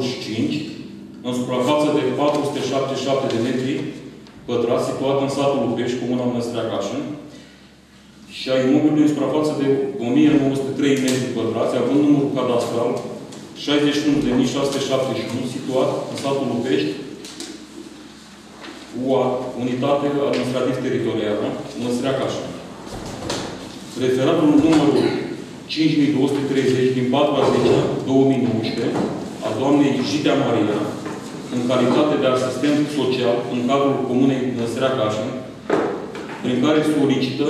60.545, în suprafață de 477 de metri pătrați, situat în satul Lupești, Comuna Mănăstirea Cașin, și a imobilului în suprafață de 1903 metri pătrați, având numărul cadastral 61.671, situat în satul Lupești, UA, Unitate Administrativ-Teritorială, Măsrea Cașa. Referatul numărul 5230 din 4 a 10 2019 a doamnei Jitea Maria, în calitate de asistent social în cadrul Comunei Măsrea Cașa, prin care solicită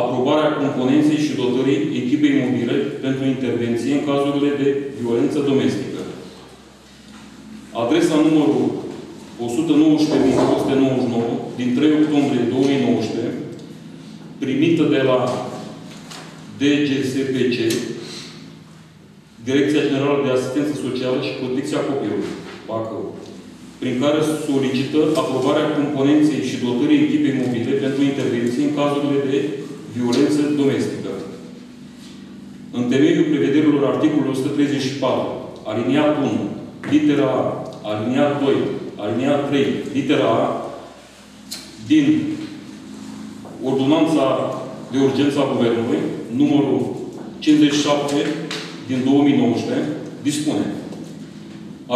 aprobarea componenței și dotării echipei mobile pentru intervenție în cazurile de violență domestică. Adresa numărul 119.199 din 3 octombrie 2019, primită de la DGSPC, Direcția Generală de Asistență Socială și Protecția Copilului, Bacău, prin care solicită aprobarea componenței și dotării echipei mobile pentru intervenții în cazurile de violență domestică. În temeiul prevederilor articolului 134, aliniat 1, litera A, aliniat 2, alineat 3, litera A, din Ordonanța de Urgență a Guvernului, numărul 57 din 2019, dispune.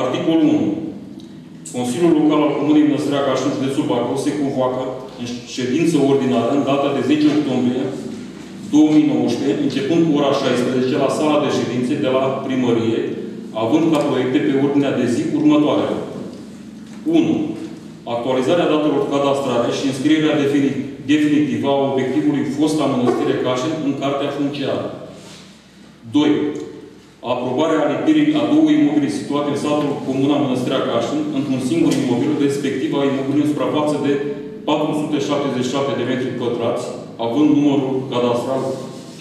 Articolul 1. Consiliul Local al Comunei Măsărea Cașin, județul Bacău, se convoacă în ședință ordinară în data de 10 octombrie 2019, începând cu ora 16, la sala de ședințe de la primărie, având ca proiecte pe ordinea de zi următoarele. 1. Actualizarea datelor cadastrale și înscrierea definitivă a obiectivului fost la Mănăstire Cașin în Cartea Funciară. 2. Aprobarea alipirii a două imobile situate în satul Comuna Mănăstirea Cașin într-un singur imobil, respectiv a imobilului în suprafață de 477 de metri pătrați, având numărul cadastral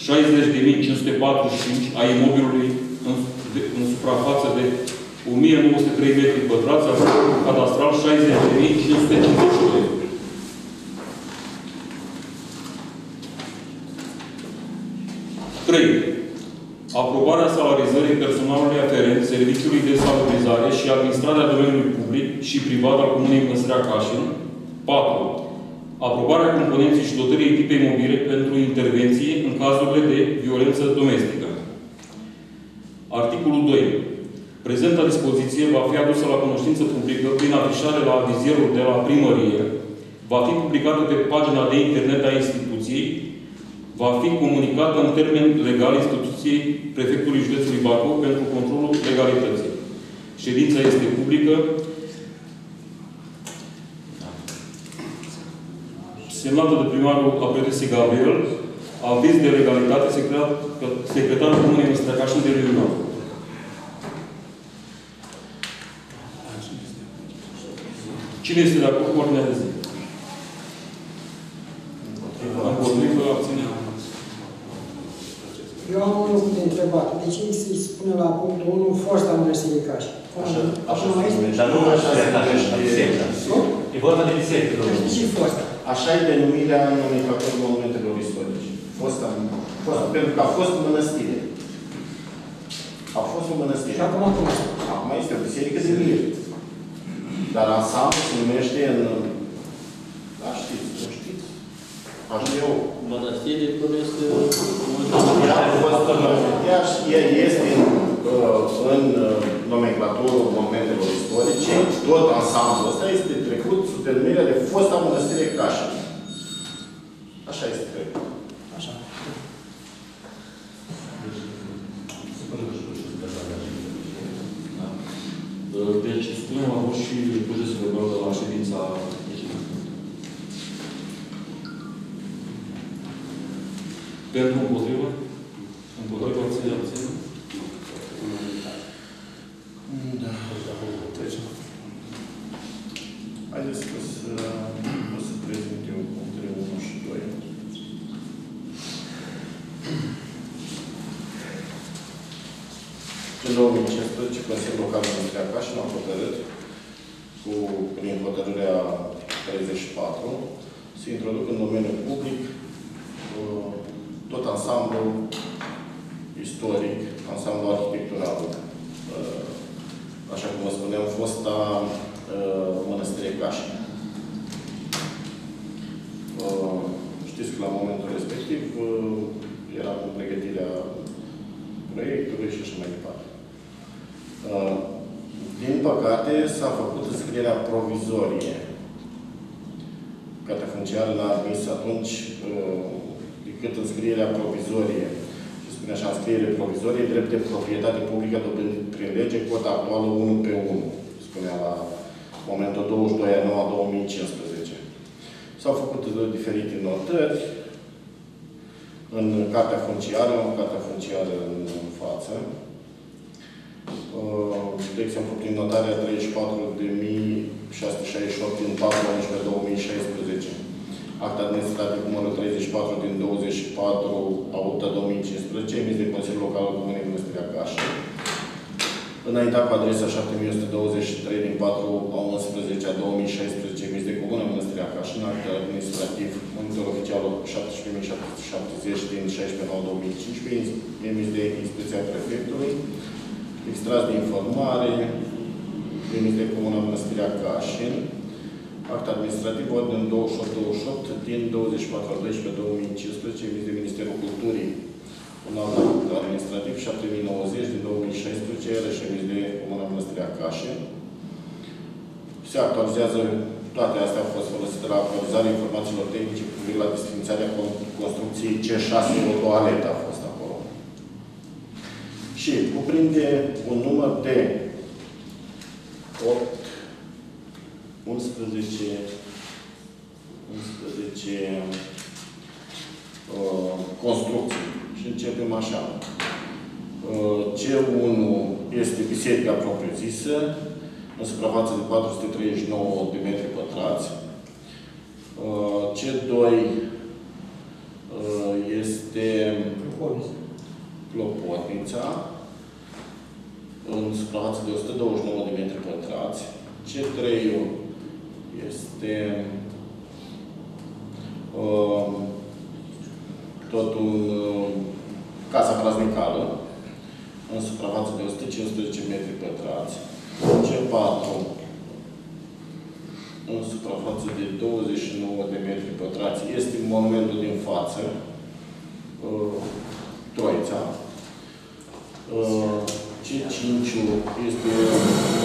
60.545 a imobilului în, de, în suprafață de 1903 metri pătrați, având cadastral 60.552. Trei. Aprobarea salarizării personalului aferent serviciului de salubrizare și administrarea domeniului public și privat al Comunei Măsrea Cașin. 4. Aprobarea componenței și dotării echipei mobile pentru intervenții în cazurile de violență domestică. Articolul 2. Prezenta dispoziție va fi adusă la cunoștință publică prin afișare la vizierul de la primărie, va fi publicată pe pagina de internet a instituției, va fi comunicată în termen legal instituției prefectului județului Bacău pentru controlul legalității. Ședința este publică. Semnată de primarul Apretese Gabriel, aviz de legalitate secretar, secretarul Comunei Măstrăcașul de Reunion. Cine este de acord cu ordinea de zi? Împotrivă, abține. Eu am un lucru de întrebat. De ce se spune la punctul 1 fosta mănăstire Caș? Așa, așa Acum aici? spune, dar nu așa se Nu? E vorba de biserică, Nu domnule. știu ce fost. Așa e denumirea în nomenclatorul monumentelor istorice. Fost, fost, pentru că a fost mănăstire. A fost o Și mănăstire. acum cum asta? Acum este o biserică de mir. Dar ansamblu se numește în... Da, știți, nu știți. Așa eu. Mănăstire cum este Ea a fost, ea, ea este în, uh, în uh, nomenclatorul monumentelor istorice. Tot ansamblul ăsta este trecut sub denumirea de fosta mănăstire Cașa. Așa este trecut. Așa. Deci, spunem, a fost și procesul verbal de la ședința Pentru împotrivă? Împotrivă, ține, abține? Da. Deci, haideți că să, o să prezint eu punctele 1 și 2. În 2015, Consiliul Local din Mistrea Cașin a hotărât, cu, prin hotărârea 34, să introduc în domeniul public uh, tot ansamblul istoric, ansamblul arhitectural. Uh, Așa cum vă spuneam, fosta uh, mănăstire Cașin. Uh, Știți că la momentul respectiv uh, eram în pregătirea proiectului și așa mai departe. Uh, Din păcate, s-a făcut înscrierea provizorie. Cartea funciară n-a admis atunci uh, decât înscrierea provizorie. Se spune așa, înscriere provizorie, drept de proprietate publică dobândit prin lege, cota actuală 1 pe 1, spunea la momentul 22 ianuarie 2015. S-au făcut uh, diferite notări în cartea funciară, în cartea funciară în față. Uh, De exemplu, prin notarea 34.668 din 4 act administrativ numărul 34 din 24 a 8 2015, emis de Consiliul Local al Comunei Mănăstirea Cașa. Înaintat cu adresa 7123 din 4 a 11 a 2016, emis de Comuna Mănăstirea Cașin, act administrativ, monitor oficial 17770 din 16 9 2015, emis de Inspecția Prefectului, extras de informare, emis de Comuna Mănăstirea Cașin, act administrativ, ordine 2828 din 24 al 12 2015, emis de Ministerul Culturii, un alt act administrativ 7090 din 2016, iarăși emis de Comuna Mănăstirea Cașin. Se actualizează, toate astea au fost folosite la actualizarea informațiilor tehnice cu privire la desfințarea con- construcției C6, o toaletă a fost acolo. Și cuprinde un număr de 8 11, 11 uh, construcții. Și începem așa. Uh, C1 este biserica propriu-zisă, în suprafață de 439 de metri pătrați. Uh, C2 uh, este Propoziție. Clopotnița, în suprafață de 129 de metri pătrați. C3 este uh, tot un uh, casa praznicală, în suprafață de 115 metri pătrați. C4 în suprafață de 29 de metri pătrați este monumentul din față, uh, Troița. Uh, C5 este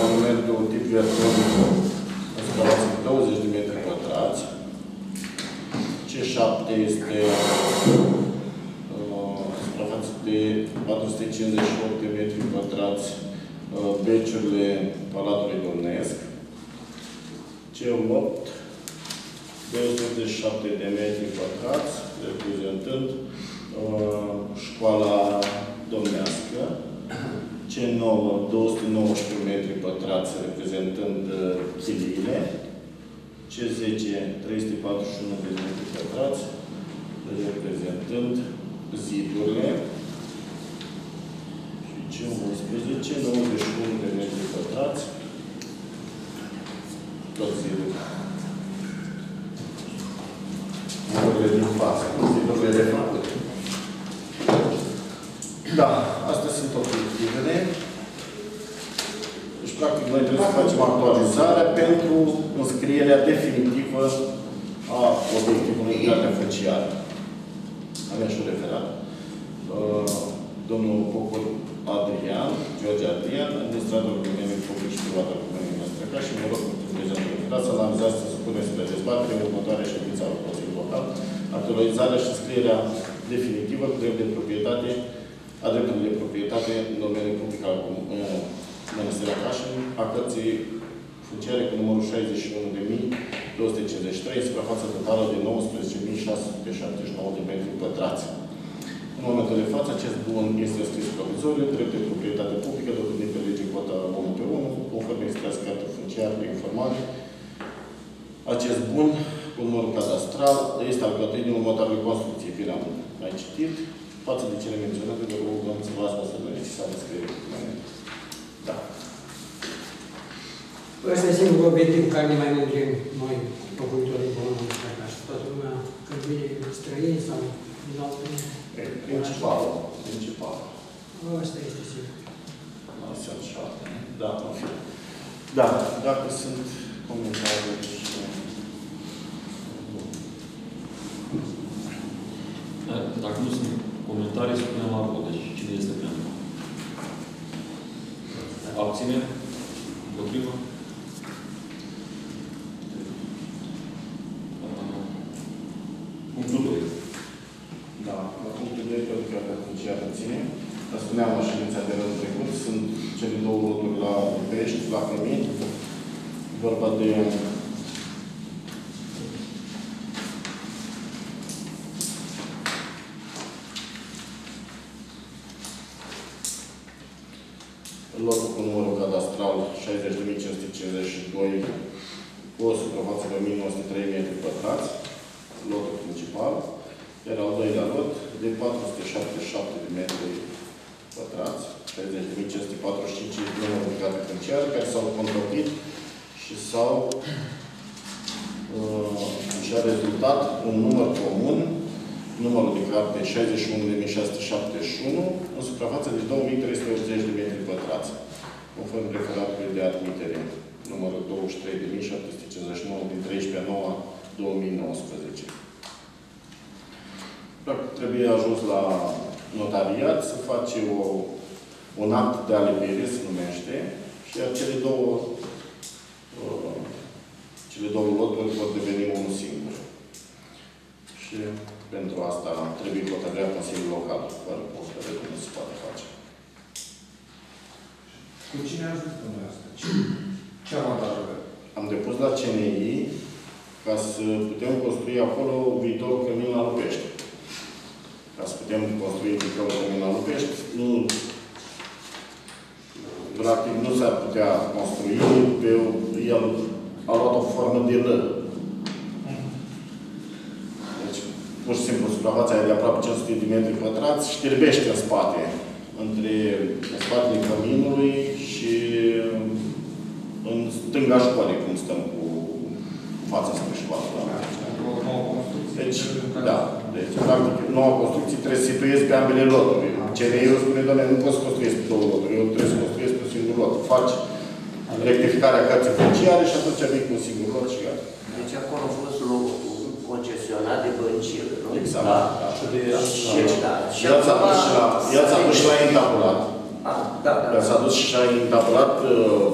monumentul tip vertonic în suprafață de 20 de metri pătrați. C7 este uh, suprafață de 458 de metri pătrați uh, beciurile Palatului Domnesc. C8 287 de metri pătrați, reprezentând uh, școala domnească. C9, 219 metri pătrați, reprezentând uh, chiliile. C10, 341 de metri pătrați, reprezentând zidurile. Și C11, 91 de metri pătrați, tot zidul. Lucrurile din față. Lucrurile de făcut. Da, astea sunt obiectivele. Deci, practic, noi trebuie să facem actualizarea pentru înscrierea definitivă a obiectivului de beneficiar. Avem și un referat. Uh, Domnul Popor Adrian, George Adrian, administratorul domeniului public și privat al Comunei noastre, ca și mă rog, reprezentantul referat, să analizați să supune spre dezbatere următoarea ședință a Consiliului Local, actualizarea și scrierea definitivă cu drept de proprietate a dreptului de proprietate în domeniul public al Com- uh, Mănăstirea Cașin, a cărții funciare cu numărul 61.253, suprafață totală de 19.679 de metri pătrați. În momentul de față, acest bun este scris provizoriu, drept de proprietate publică, dobândit pe lege cota 1 pe 1, conform extras cartea funciară de informare. Acest bun, cu numărul cadastral, este alcătuit din următoarele construcții. Bine, am mai citit. Față de cele menționate, vă rugăm să luați măsurile necesare să scrie documente. Da. Ăsta e singurul obiectiv cu care ne mai mândrim noi, locuitorii Bolonului ca și toată lumea, când vine străini sau din alte... E, Principalul. Principal. Ăsta este sigur. Sunt și altele. Da, în fine. Da, dacă sunt comentarii și... Dacă nu sunt comentarii, să punem la vot. Deci cine este pentru? Abține? Împotrivă? Punctul 2. Da, la punctul 2, pentru că dacă funciară ține, Vă spuneam la ședința de rând trecut, sunt cele două loturi la Pești, la Cămin, vorba de lotul cu numărul cadastral 60.552 cu o suprafață de 1903 metri pătrați, lotul principal, iar al doilea lot de 477 de metri pătrați, 30.545 de numărul de carte funciare, care s-au contopit și s-au uh, și a rezultat un număr comun, numărul de carte 61.671, în suprafață de 2.380 de metri pătrați, conform referatului de admitere, numărul 23.759 din 13 9 2019. Practic, trebuie ajuns la notariat să face o, un act de alipire, se numește, și acele două, uh, cele două loturi vor deveni unul singur. Și pentru asta trebuie hotărârea Consiliului Local, fără hotărâre nu se poate face. Cu cine a ajuns domnul asta? Ce, ce avantaj avea? Am depus la CNI ca să putem construi acolo viitorul cămin la Lupești. Ca să putem construi viitorul cămin la Lupești, nu practic nu s-ar putea construi pe el a luat o formă de lă. Deci, pur și simplu, suprafața aia de aproape 500 de metri pătrați știrbește în spate, între în spatele căminului și în stânga școalei, cum stăm cu fața spre școală. Da? O nouă construcție. Deci, da. Deci, practic, noua construcție trebuie să situezi pe ambele loturi. CNI-ul spune, doamne, nu poți să construiesc pe două loturi, eu trebuie să construiesc pe un singur lot. Faci rectificarea cărții funciare și atunci vii cu un singur lot și gata. Deci acolo a fost locul concesionat de băncilă, nu? Exact. Da. Da. Și, da. Și El s-a dus și la, el s-a dus și la intabulat. Ah, da, da. El s-a dus și la intabulat uh,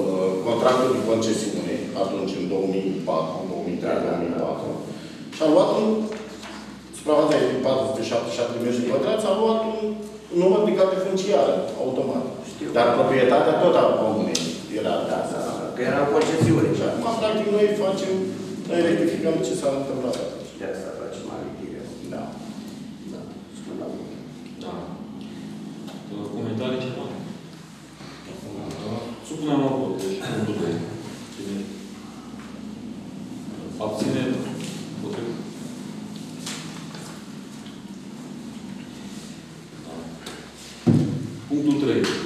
contractul de concesiune atunci, în 2004, în 2003-2004. Și a luat un suprafața de 477 de metri pătrați, a luat un număr de carte funciară, automat. Știu. Dar proprietatea tot a comunei era Da, de da, da. Că era în concesiune. Și acum, practic, noi facem, noi rectificăm ce s-a întâmplat atunci. De asta facem amintire. Da. Da. Scandalul. Da. Comentarii ceva? Supunem la vot. Deci, punctul 2. Cine? Abține? Potrivă? Da. Punctul 3.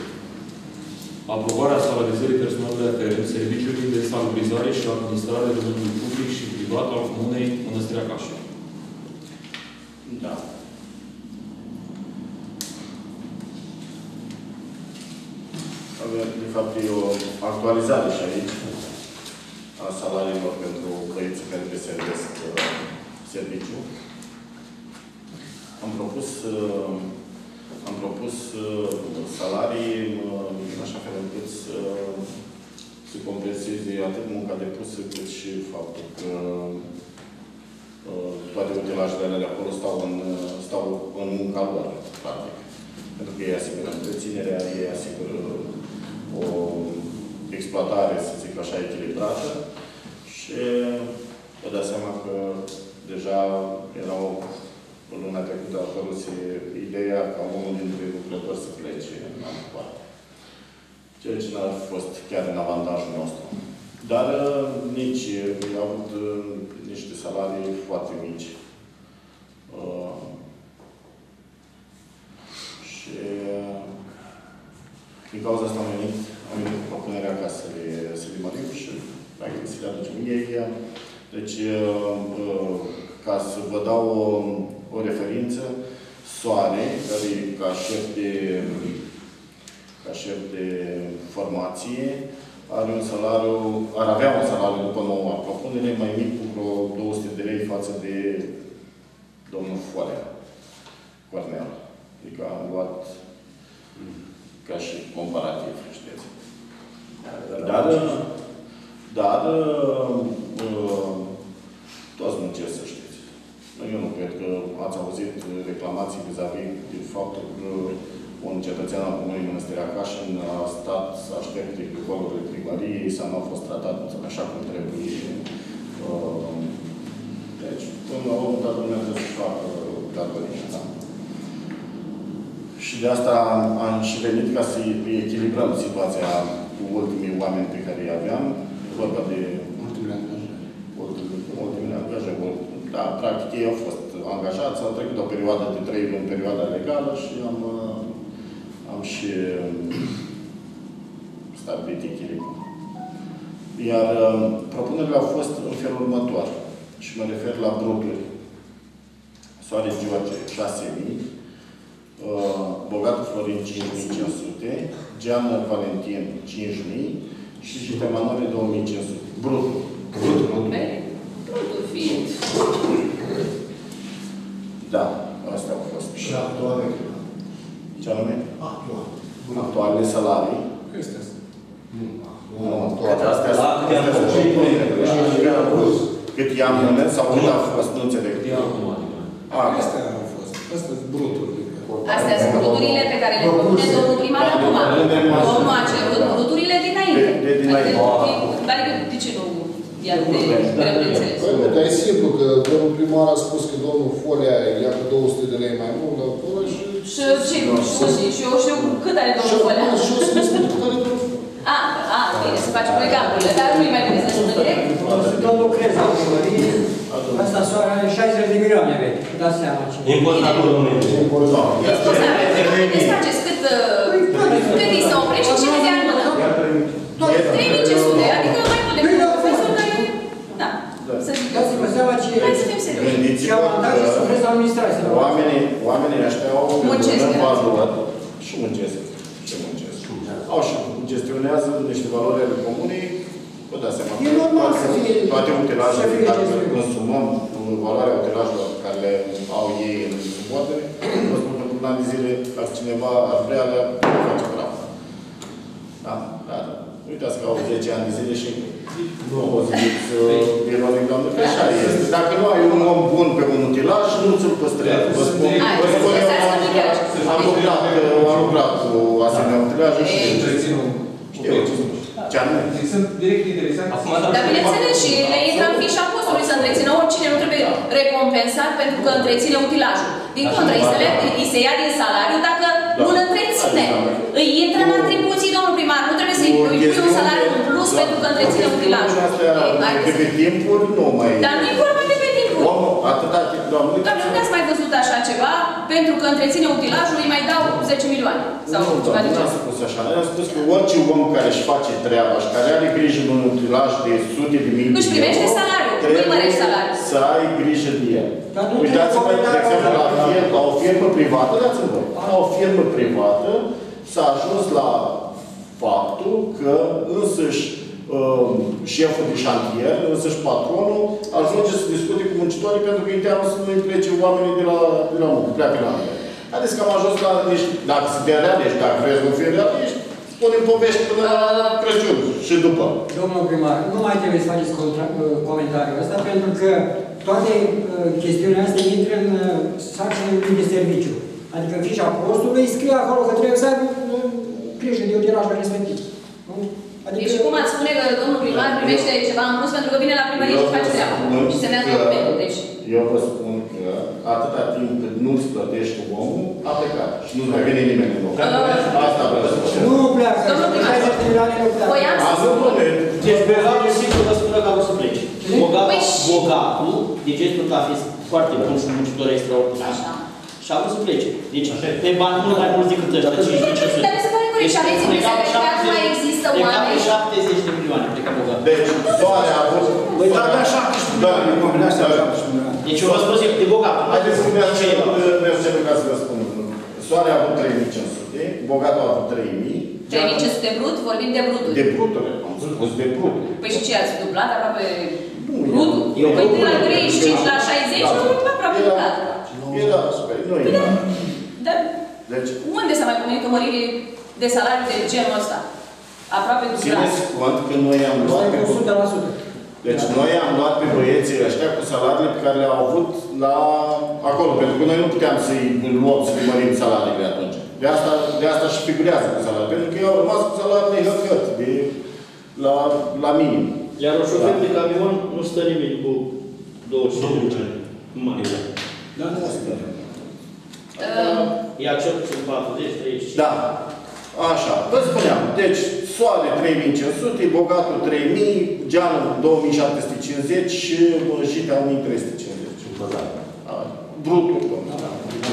Aprobarea salarizării personalului aferent serviciului de salubrizare și administrare domeniului public și privat al Comunei Mănăstirea Cașa. Da. Avem, de fapt, e o actualizare și aici a salariilor pentru băieții care deservesc uh, serviciu. Am propus, uh, am propus uh, salarii uh, în așa fel încât să se compenseze atât munca depusă cât și faptul că uh, toate utilajele alea de acolo stau în, uh, stau în munca lor, practic. Pentru că ei asigură întreținerea, ei asigură o exploatare, să zic așa, echilibrată și vă dați seama că deja erau în luna trecută a apărut ideea ca unul dintre lucrători să plece în altă parte. Ceea ce n-a fost chiar în avantajul nostru. Dar uh, nici uh, au avut uh, niște salarii foarte mici. Uh, și uh, din cauza asta am venit, am venit cu propunerea ca să le, să le mărim și practic să le aducem ei. Deci, uh, uh, ca să vă dau o, o referință, Soare, care e ca șef de, ca șef de formație, are un salariu, ar avea un salariu după noua propunere mai mic cu vreo 200 de lei față de domnul Foarea, Cornel. Adică am luat ca și comparativ, știți. Dar, dar, uh, toți muncesc, să știți. Eu nu cred că ați auzit reclamații vis-a-vis de faptul că un cetățean al Comunei Mănăstirea Cașin a stat să aștepte pe colurile primăriei sau nu a fost tratat așa cum trebuie. Uh, Deci, până la urmă, toată lumea trebuie să-și facă datoria. Da? Și de asta am, am și venit ca să echilibrăm situația cu ultimii oameni pe care îi aveam. E vorba de Ultimele angajări. ultimii, ultimele angajări. Da, practic ei au fost angajați, au trecut o perioadă de trei luni, perioada legală și am, uh, am și um, stabilit echilibru. Iar um, propunerile au fost în felul următor. Și mă refer la bruturi. Soare George, 6.000, uh, Bogatul Florin 5.500, Geană Valentin 5.000 și Gite Manole 2.500. Brutul. Brutul. Brutul fiind. Da, astea au fost. Și actuale. Ce anume? Actual. Actualele salarii. Este asta. Nu, Nu, actual. astea La câte am fost? Plus. Cât i-am numit sau cât a fost, nu înțeleg. E automatic. A, Astea au fost. Astea sunt bruturi. Astea sunt bruturile pe care le propune domnul primar acum. Domnul a cerut bruturile dinainte. De- de dinainte. Adică, adică de ce nu e atât de greu de înțeles? Păi, dar e simplu că domnul primar a spus că domnul Folea ia cu 200 de lei mai mult la acolo și... Și ce, și, și eu știu cât are Și domnul Folea. și o să ne spun cât are domnul Folea. A, a, bine, se face pe calcule, dar nu-i mai bine să sună direct. Și domnul Creza, primărie, asta soare are 60 de milioane vechi. Dați seama ce. Importatorul meu. Scuza, vedeți faceți cât, uh, cât îi se oprește și cine ia în mână. 3500, adică seama ce Hai să fim serioși. ce Gândiți-vă avantaje să că vreți la administrație. oamenii, oamenii ăștia au Muncesc, în da. valori și muncesc. Și muncesc. Au și gestionează niște valori ale comunei. Vă dați seama E normal să toate, fie- toate să utilajele fie pe care le gestionat. consumăm, valoarea utilajelor pe care le au ei în subordine, vă spun că într-un an de zile, dacă cineva ar vrea, le face praf. Da? Da. Uitați că au 10 ani de zile și nu o să zic uh, ironic, doamnă, că așa este. Dacă nu ai un om bun pe un utilaj, nu ți-l păstrează. Vă spun, Hai, vă spun eu, lăsați că am, nu chiar așa. am lucrat, uh, am lucrat cu asemenea utilaje și Ei. știu ce spun. Ce anume? Sunt direct interesant. Acum, Dar bineînțeles și le intră în fișa postului să întrețină oricine, nu trebuie recompensat pentru că întreține utilajul. Din contră, îi se, le, îi se ia din salariu dacă nu îl întreține. Îi intră în atribuții, domnul primar, nu trebuie să-i îi pui un salariu în plus pentru că întreține utilajul. Astea, Ei, de haideți. pe timpuri, nu mai... Dar nu e vorba de pe timpul. Omul, Atâta timp, doamne, Doamne, unde ați mai văzut așa ceva? Pentru că întreține utilajul îi mai dau 10 milioane. Sau nu, ceva de doamne, n-am genul. spus așa. Noi am spus că orice om care își face treaba și care are grijă de un utilaj de sute de mii de Își primește euro, salariul, nu trebuie îi mărești salariul. Să ai grijă de el. Dar nu Uitați-vă, trebuie de exemplu, la, comentat- fir- la o firmă privată, dați-mi voi, la o firmă privată s-a ajuns la faptul că însăși um, șeful de șantier, însăși patronul, ajunge să discute cu muncitorii pentru că îi teamă să nu-i plece oamenii de la, de la muncă, pleacă la muncă. Haideți că am ajuns la niște, dacă suntem realiști, dacă vreți să nu fim realiști, spunem povești până la Crăciun și după. Domnul primar, nu mai trebuie să faceți contra, uh, comentariul ăsta, pentru că toate uh, chestiunile astea intră în uh, sarcinile lui de serviciu. Adică fișa postului scrie acolo că trebuie să aibă uh, grijă de tirajul respectiv. Nu? Adică... Deci cum ați spune că domnul primar primește ceva în plus pentru că vine la primărie și face treaba și semnează documentul, deci... Eu vă spun că atâta timp cât nu-ți plătești omul, a plecat. Și nu mai vine nimeni în loc. Asta vreau să spun. Nu pleacă. Domnul primar, voiam să spun... Deci pe la sigur vă spună că o să plece. Bogatul, digestul a fost foarte bun și un muncitor extraordinar. Și a vrut să plece. Deci, pe bani nu mai mulți decât ăștia, 5 500. Deci, deci aveți impresia că nu mai există oameni? Plecam 70 de milioane, plecam bogată. Deci, soare a avut... Păi da, da, 70 de milioane, da. astea 70 milioane. Deci eu vă spun, e de bogat. Haideți să mi-ați ce ca să vă spun. Soare a avut 3500, bogatul a avut 3000, 3500 de brut, vorbim de bruturi. De bruturi, am spus de brut. Păi și ce, ați dublat aproape brutul? Păi de la 35 la 60, da. nu aproape dublat. Era, păi, nu păi e. Da. Deci, unde s-a mai pomenit o mărire de salariu de genul ăsta? Aproape dublat. țineți cont că noi am luat Asta e pe cu 100%. Deci noi am luat pe băieții ăștia cu salariile pe care le-au avut la acolo, pentru că noi nu puteam să-i luăm, să-i mărim salariile atunci. De asta, de asta și figurează cu salariile, pentru că ei au rămas cu salariile hăcăt, de la, la minim. Iar un șofer de camion nu stă nimeni cu 200 de milioane. Nu mai e. Da, nu asta. Uh, Ia cel puțin 40, 30. Da. Așa, vă spuneam, deci soare 3500, bogatul 3000, geanul 2750 și jita 1350. A, Brutul, domnule.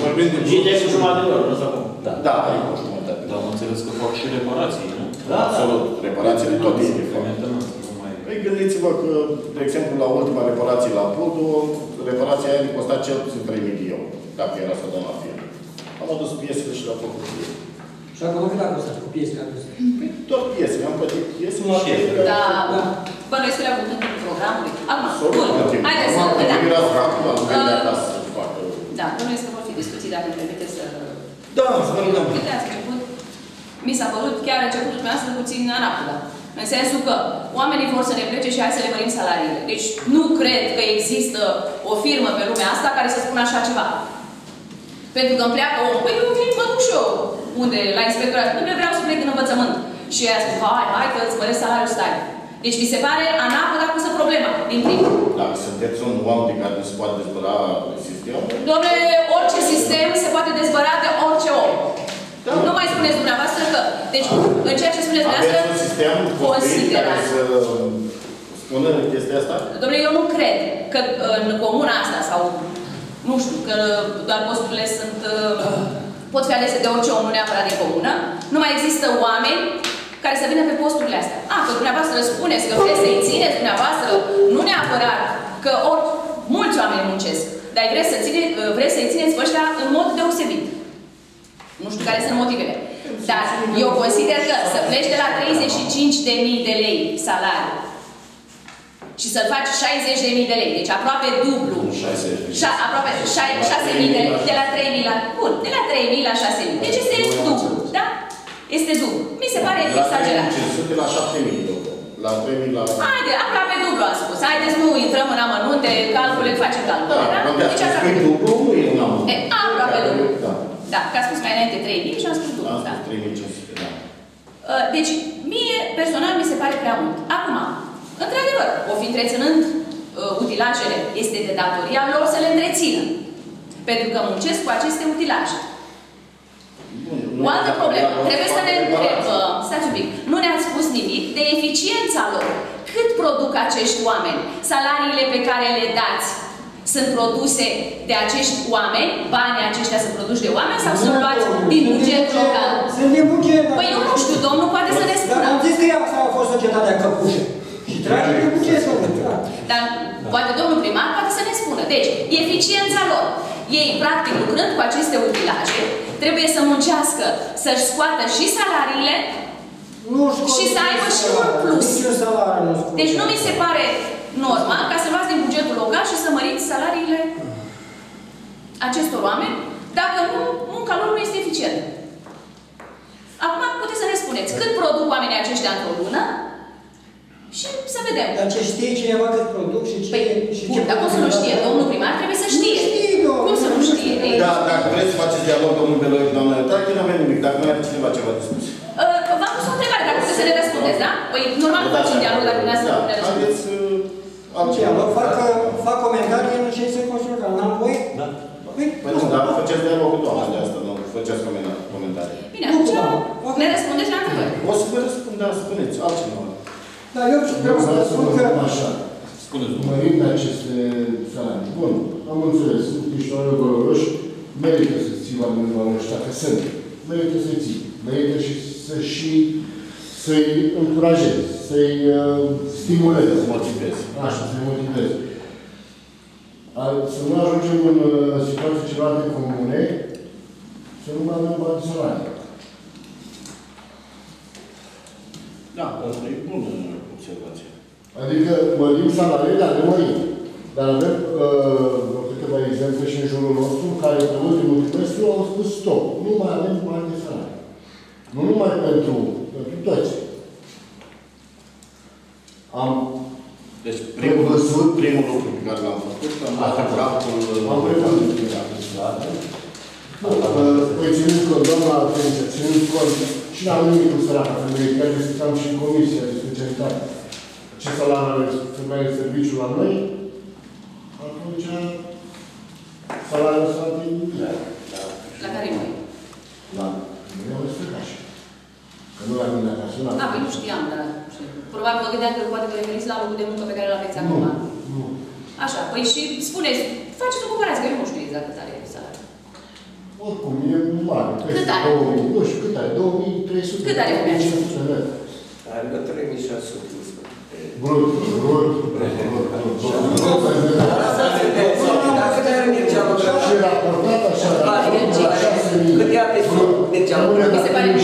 Vorbim de Și de cu jumătate de oră, nu s-a cum. Da, e cu jumătate. Dar am înțeles că fac și reparații, nu? Da, Absolut. Reparațiile toate Mentenanță, ele fac. mentenanță, nu mai... Păi gândiți-vă că, de exemplu, la ultima reparație la Pudu, reparația aia ne costa cel puțin 3.000 de euro, dacă era să dăm la firmă. Am adus piesele și la făcut ele. Și acum cât a costat cu piesele aduse? Păi doar piese, am plătit piese Nu și piese. fiecare- Da, Da. bănuiesc că le-a făcut în timpul programului. Acum, Absolut. bun, în timp. haideți să... Acum, Da, când erați acum, nu vedeam Uh, acasă să facă... da, bănuiesc că vor fi discuții, dacă îmi permite să... Da, să vedem. Uite, ați început, mi s-a părut chiar începutul dumneavoastră puțin anapula. În sensul că oamenii vor să ne plece și hai să le mărim salariile. Deci nu cred că există o firmă pe lumea asta care să spună așa ceva. Pentru că îmi pleacă om, păi eu vin, mă duc și eu unde, la inspectorat, nu vreau să plec în învățământ. Și ea spune, hai, hai că îți măresc salariul, stai. Deci mi se pare anapoda pusă problema din timp. Dacă sunteți un om de care nu se poate dezbăra sistemul, Domnule, orice sistem se poate dezbăra de orice om. Da. Nu mai spuneți dumneavoastră că... Deci, în ceea ce spuneți dumneavoastră, aveți un sistem construit care considerați. să spună chestia asta? Domnule, eu nu cred că în comuna asta sau, nu știu, că doar posturile sunt, uh, pot fi alese de orice om, nu neapărat de comună, nu mai există oameni care să vină pe posturile astea. A, că dumneavoastră spuneți că vreți să-i țineți dumneavoastră, nu neapărat că ori, mulți oameni muncesc, dar vreți, să ține, uh, vreți să-i țineți pe ăștia în mod deosebit. Nu știu care sunt motivele. Dar eu consider că să pleci de la 35.000 de lei salariu și să faci 60.000 de lei, deci aproape dublu. 60. Șa, aproape 6.000 de lei, de la 3.000 la... Bun, de la 3.000 la 6.000. Deci este dublu, da? Este dublu. Mi se pare exagerat. La 500 la 7000 de euro. La 3000 la... Haide, aproape dublu am spus. Haideți, nu intrăm în amănunte, calcule, facem calcule, Da, da? când Deci ați spus aproape că dublu. dublu, nu e un am. E, aproape dublu. Da. Da, că a spus mai înainte 3.000 și am spus dublu, Am da. spus 3500, da. Uh, Deci, mie, personal, mi se pare prea mult. Acum, într-adevăr, o fi întreținând uh, utilajele, este de datoria lor să le întrețină. Pentru că muncesc cu aceste utilaje. Bun, O altă nu- problemă. nu- Trebuie să ne nu- întrebăm, stați un pic, nu ne-ați spus nimic de eficiența lor. Cât produc acești oameni? Salariile pe care le dați sunt produse de acești oameni, banii aceștia sunt produși de oameni sau sunt luați din bugetul local? Sunt din buget. Păi eu nu știu, domnul poate să ne Dar spună. am zis că ea a fost societatea căpușă. Și trage din buget, domnule. Dar poate domnul primar poate să ne spună. Deci, eficiența lor. Ei, practic, lucrând cu aceste utilaje, trebuie să muncească, să-și scoată și salariile, Nu știu. Și să aibă și un plus. Niciun salariu nu scot. deci nu mi se pare normal ca să luați din bugetul local și să măriți salariile acestor oameni, dacă nu, munca lor nu este eficientă. Acum puteți să ne spuneți cât produc oamenii aceștia într-o lună și să vedem. Dar ce știe cineva cât produc și ce... Păi, și bun, dar cum să nu știe? Domnul primar trebuie să știe. Nu știe, domnul. Cum să nu știe? Ei, Da, dacă vreți să faceți dialog, domnul Beloic, doamna Iotache, nu avem nimic. Dacă nu are cineva ceva de spus. uh, V-am pus o întrebare, dacă puteți să ne răspundeți, da? Păi, normal nu facem dialog dacă nu să Da, ne răspundeți. haideți uh, altceva. Dialog, fac, fac comentarii în ședință construcțională. N-am voie? Da. Păi, Păi nu, dar faceți dialog cu doamna de asta, nu faceți comenta- comentarii. Bine, Nu, atunci da. ne răspundeți la întrebări. O să vă răspund, dar spuneți altcineva. Dar eu vreau să vă spun că... Așa. Spuneți, domnule. Mărind aceste salarii. Bun, am înțeles, sunt niște oameni valoroși, merită să ții oamenii valoroși, dacă sunt. Merită să ții. Merită și să și să-i încurajezi, să-i uh, stimulezi. Să motivez. Așa, să-i motivezi. Al- Să nu ajungem în uh, situații ceva de comune, să nu mai avem bani de salarii. Da, asta e bună observație. Adică mărim salariile, dar le mărim. Dar avem uh, vreo câteva exemple și în jurul nostru, în care pe ultimul trimestru au spus stop. Nu mai avem bani de salarii. Nu numai pentru, pentru toți. Am Deci primul, Prevăzut. primul lucru pe care l-am făcut, am dat Asta. capul Am prevăzut. Păi ținând cont, doamna atenție, ținând cont și la nimic cu săraca femeie, chiar discutam și în comisia ce Acesta la femeie serviciu la noi, atunci salariul s-a din da, da. La care e mai? La mine o explicat și. Că nu la mine acasă, la Da, păi nu știam, dar probabil că gândeam că poate vă referiți la locul de muncă pe care îl aveți acum. Nu, nu. Așa, păi și spuneți, faceți o comparație, că eu nu știu exact cât are salariul. Oricum, e mare. Cât are? 2000, nu știu, cât are? 2300. Cât are? 1500 alergători mici și asupra. Brut, brut, brut, brut. Dacă te-ar mergea lucrat. Și raportat așa, la 6.000. Cât iată mergea lucrat. Mi se pare că...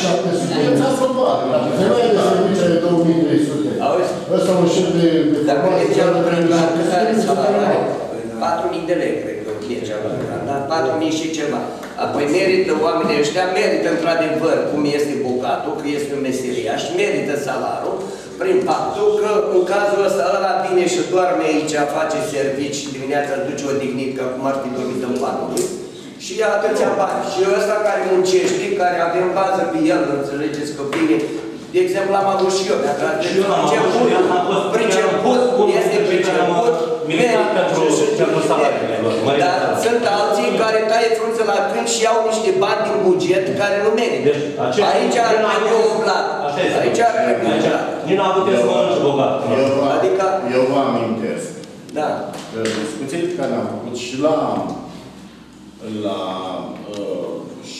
Ți-a scăpat. Femeia de serviciu are 2.300. Auzi? Ăsta mă știu de... Dacă mergea lucrat, cât are salariul? 4.000 de lei, cred că Mircea Lucrător, dar 4.000 și ceva. Apoi merită, oamenii ăștia merită într-adevăr, cum este bogatul, că este un meseriaș, merită salariul, prin faptul că în cazul ăsta ăla vine și doarme aici, face servici și dimineața îl duce odihnit, că acum ar fi dormit în patul lui. Și ia atâția bani. Și ăsta care muncește, care avem bază pe el, înțelegeți că vine, de exemplu, am avut și eu, dacă Și eu am avut și eu am fost priceput, este priceput, militat pentru, pentru salariile lor. dar sunt alții care taie frunze la când și iau niște bani din buget care nu merită. Deci, acești- Aici ar Din trebui avut- umblat. Așa este. Aici ar trebui Aici, umblat. nici n-a putut să mănânce bogat. Eu vă, Adică- eu vă amintesc Da. că discuțiile pe care le-am făcut și la, la uh,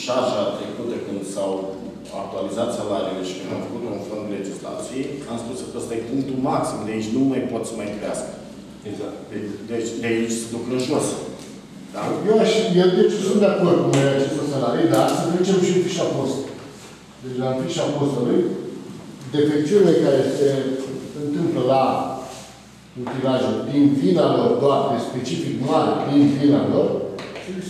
șarja trecută când s-au actualizat salariile și când am făcut un fond de legislație, am spus că ăsta e punctul maxim, de aici nu mai pot să mai crească. Exact. De- Deci de aici se duc în jos. Da? Eu, aș, eu deci sunt de acord cu mărirea acestor salarii, dar să trecem și în fișa post. Deci la fișa postului, defecțiunile care se întâmplă la utilaje din vina lor, doar de specific mare, din vina lor, trebuie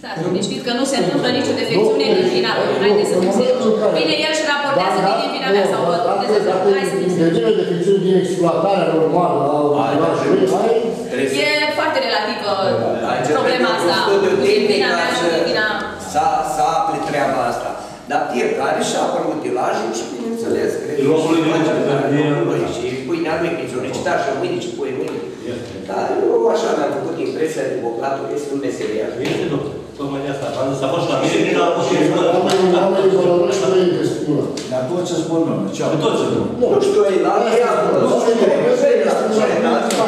să Stați liniștit că nu se întâmplă nicio defecțiune din vina lui. Haideți să fim serioși. Bine, el își raportează că e din vina mea sau vă puteți să hai să fim serioși. Vedere defecțiuni din exploatarea normală a utilajului, ai Trebuie să- E foarte relativă Aici problema trebuie asta. un studiu Din tehnic vina mea ca și să- din vina... Să, să afle treaba asta. Dar fiecare și apără utilajul și bineînțeles, cred că Locul lui de muncă, și de- lui și pâinea lui, piciorici, da, și mâine și pui mâine. Dar eu așa mi-am făcut impresia de bogatul, este un meseriaș. Este, nu. Tocmai de asta. Am zis, a fost și la mine, nici n-a fost și oamenii oamenii valoroși nu îi destină. Da. Dar toți îți spun numele. Ce Pe toți. Nu știu, ei, la ei acolo. Nu știu,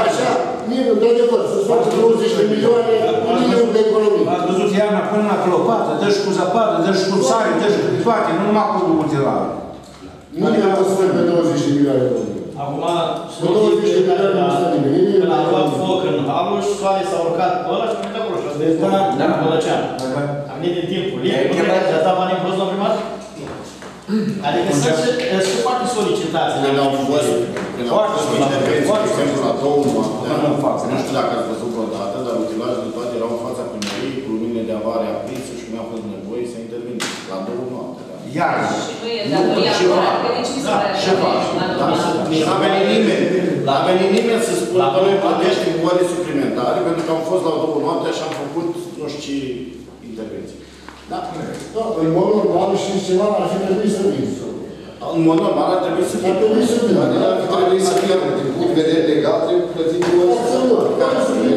Așa, mie, într-adevăr, să-ți facă 20 de milioane, un milion de economii. Ați văzut iarna până la clopată, dă și cu zăpadă, dă și cu sare, dă și cu toate, nu numai cu utilar. Nu ne pot să pe 20 de milioane de economii. Acum, Cu 20 de milioane nu stă nimeni. Nimeni când a nu luat stă foc în halul și soare s-a urcat pe ăla și a venit acolo și a venit Da. da. Bălăcean. A venit din timpul. I-ai Ei, nu chemat? cred că a dat bani în plus la primar? Adică sunt sunt foarte solicitați. Când au fost, când au Foarte fost bine, intervenții, de foarte exemplu, la două noapte, Nu, nu fac. nu știu dacă ați văzut vreodată, dar utilajele toate erau în fața primăriei, cu luminile de avare aprinse și mi-a fost nevoie să intervin la două noapte. da. Iar. Și nu e datoria și lor, fac. că de ce mi se Da, pare și fac. la Dar doamna? N-a venit nimeni. N-a venit nimeni să spună La că noi două plătești ore suplimentare, pentru că am fost la două noapte și am făcut nu știu ce intervenții. Da? Da, în mod normal și ceva ar fi trebuit să vin. În mod normal ar trebui să fie. Ar trebui să vin. Dar ar fi trebuit să fie, din punct de vedere legal, trebuie plătit cu Absolut. Care să fie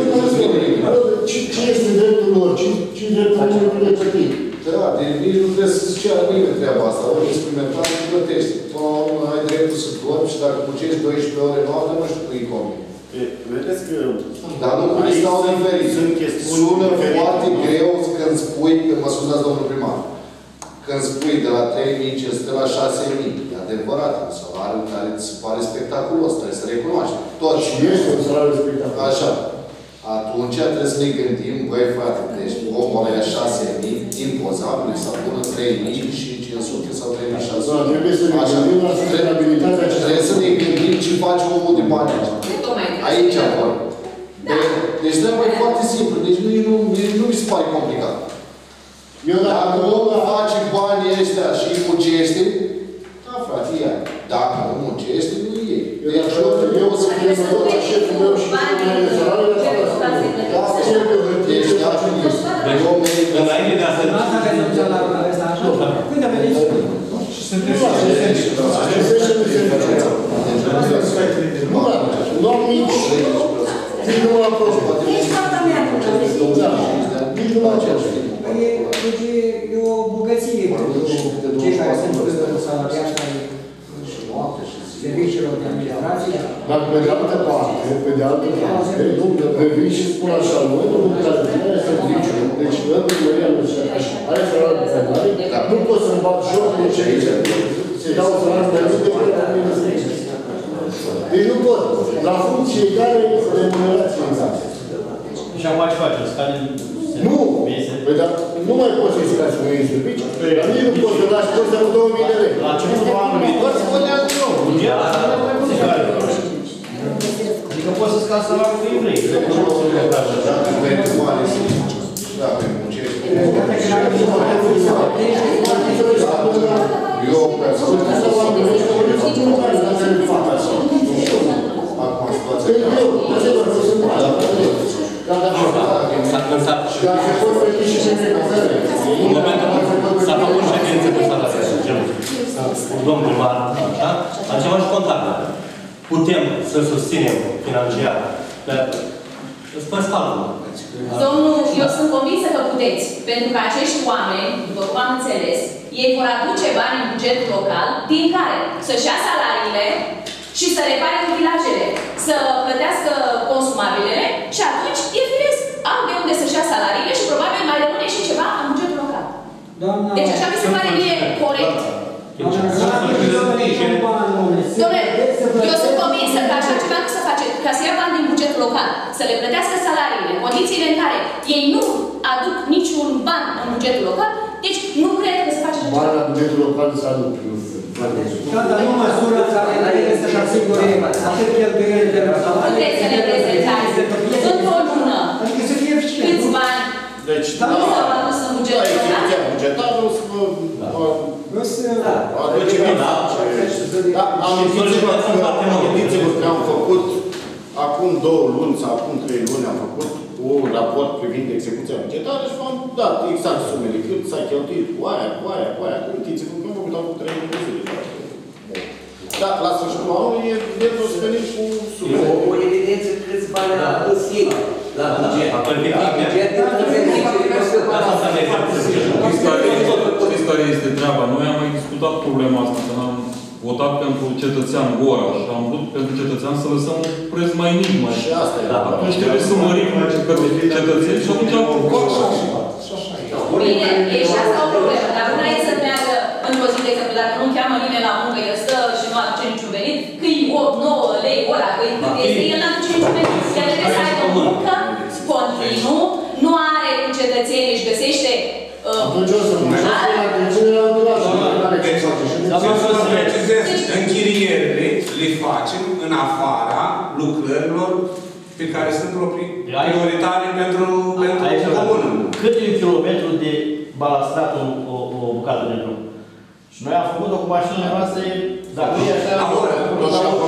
Ce ce este dreptul lor? Ce ce e dreptul omului de plătit? Da, de nici nu trebuie să-ți ceară nimeni treaba asta. Ori suplimentar și plătești. Până la urmă ai dreptul să dormi și dacă muncești 12 ore noapte, nu știu cum e comic. E, Vedeți că Dar nu cum Aici stau sunt- diferit. sunt chestiuni Sună diferite. foarte greu când spui, că mă scuzați domnul primar, când spui de la 3.500 la 6.000, e adevărat, un salariu care ți se pare spectaculos, trebuie să recunoaști. Tot Și este un salariu spectaculos. Așa. Atunci trebuie să ne gândim, băi frate, deci omul ăla e 6.000, impozabil, să pună 3.500 sau 3.600. Da, trebuie să ne Așa. gândim la sustenabilitatea acestui Trebuie să ne gândim ce face omul de bani aici. Tocmai trebuie Aici să- acolo. De- Deci treaba e foarte simplu, deci nu, nu, nici nu mi se pare complicat. Eu Dacă dacă omul face banii ăștia și îi muncește, da frate, ia. Dacă nu muncește, nu e. Deci eu, eu o să fie Trebuie să tot nu șeful meu și banii, șeful meu de salariu, dar trebuie asta să asta. facă Da, să- deci da, Deci, eu merit înainte de a se... Asta aveți un salariu la ăsta, așa? Când veniți? Și suntem și serviciu. Nu, nu am nici, nici nu am prost. Nici toată mea nu am Da, nici nu am prost. Păi e, deci e o bogăție pentru cei care sunt salariați ai serviciilor de administrație. Dar pe de altă parte, pe de altă parte, pe vin și spun așa, în momentul în care are serviciu, deci în primăria nu se are salariul de salari, nu pot să-mi bag joc de ce se dau salariul de zi decât la ministrie. Deci nu pot. La funcție egale, remunerație egală. Și acum ce faceți? Care Nu! Păi dar nu mai poți să-i scazi cu ei serviciu. Dar nici nu poți să lași poți să 2000 de lei. La începutul anului viitor se votează din nou. Buget, Adică poți să scazi salariul cu evrei. Cred că nu o să le faci așa. Dacă pentru bani sunt, și dacă îi muncești. Eu, personal, acum situația S-a pensat și în momentul s-a făcut ședință cu salariul, cu domnul primar, așa, altceva și contabil. Putem să susținem financiar, dar îți faci calculul. Domnul, eu sunt convinsă că puteți, pentru că acești oameni, după cum am înțeles, ei vor aduce bani în bugetul local, din care să-și ia salariile și să repare utilajele, să plătească consumabilele și atunci e firesc. Au de unde să-și ia salariile și probabil mai rămâne și ceva în bugetul local. Doamna... Deci așa mi se pare mie corect. Dom'le, eu sunt convinsă că așa ceva nu se face, ca să ia bani din bugetul local, să le plătească salariile, în condițiile în care ei nu aduc niciun ban în bugetul local, deci nu cred că se face așa Bani ceva. la bugetul local să aduc. Da, dar nu măsură care trebuie să-și asigure atât cheltuielile pentru salarii. Puteți să le prezentați într-o lună Adică să fie eficient. câți bani Deci, da, da, s-au adus în da, bugetul local. Execuția bugetară o să vă Nu să... aduce Da. Da, amintiți-vă Sunt foarte că, multe. amintiți-vă că am făcut acum două luni sau acum trei luni am făcut un raport privind execuția bugetară și v-am dat exact sumele, cât s-a cheltuit cu aia, cu aia, cu aia. Amintiți-vă că am făcut acum trei luni de zile. Da, la sfârșitul anului e evident o să venim cu E sume. o, o evidență câți bani a adus ei la buget. Apoi, La buget, intervențiile, nu se Asta înseamnă execuție. Care este treaba. Noi am mai discutat problema asta când am votat pentru cetățean ora și am vrut pentru cetățean să lăsăm un preț mai mic. Mai. Și asta e. Atunci trebuie să mărim către cetățeni și atunci am făcut Bine, e și asta o problemă. Dar una e să meargă într-o zi, de exemplu, dacă nu cheamă nimeni la muncă, el stă și nu aduce niciun venit, că e 8, 9 lei ora, că e cât este, el nu aduce niciun venit. El trebuie să aibă muncă continuu, nu are cu cetățenii, își găsește uh, Atunci o să mă alt- atențiune la următoare. Deci, să vă precizez, închirierile le facem în afara lucrărilor pe care sunt proprii- prioritare pentru, pentru Aici, comună. cât e un kilometru de balastrat o, o, o bucată de drum? Și noi am făcut-o cu mașinile noastre, dacă nu e așa... La oră,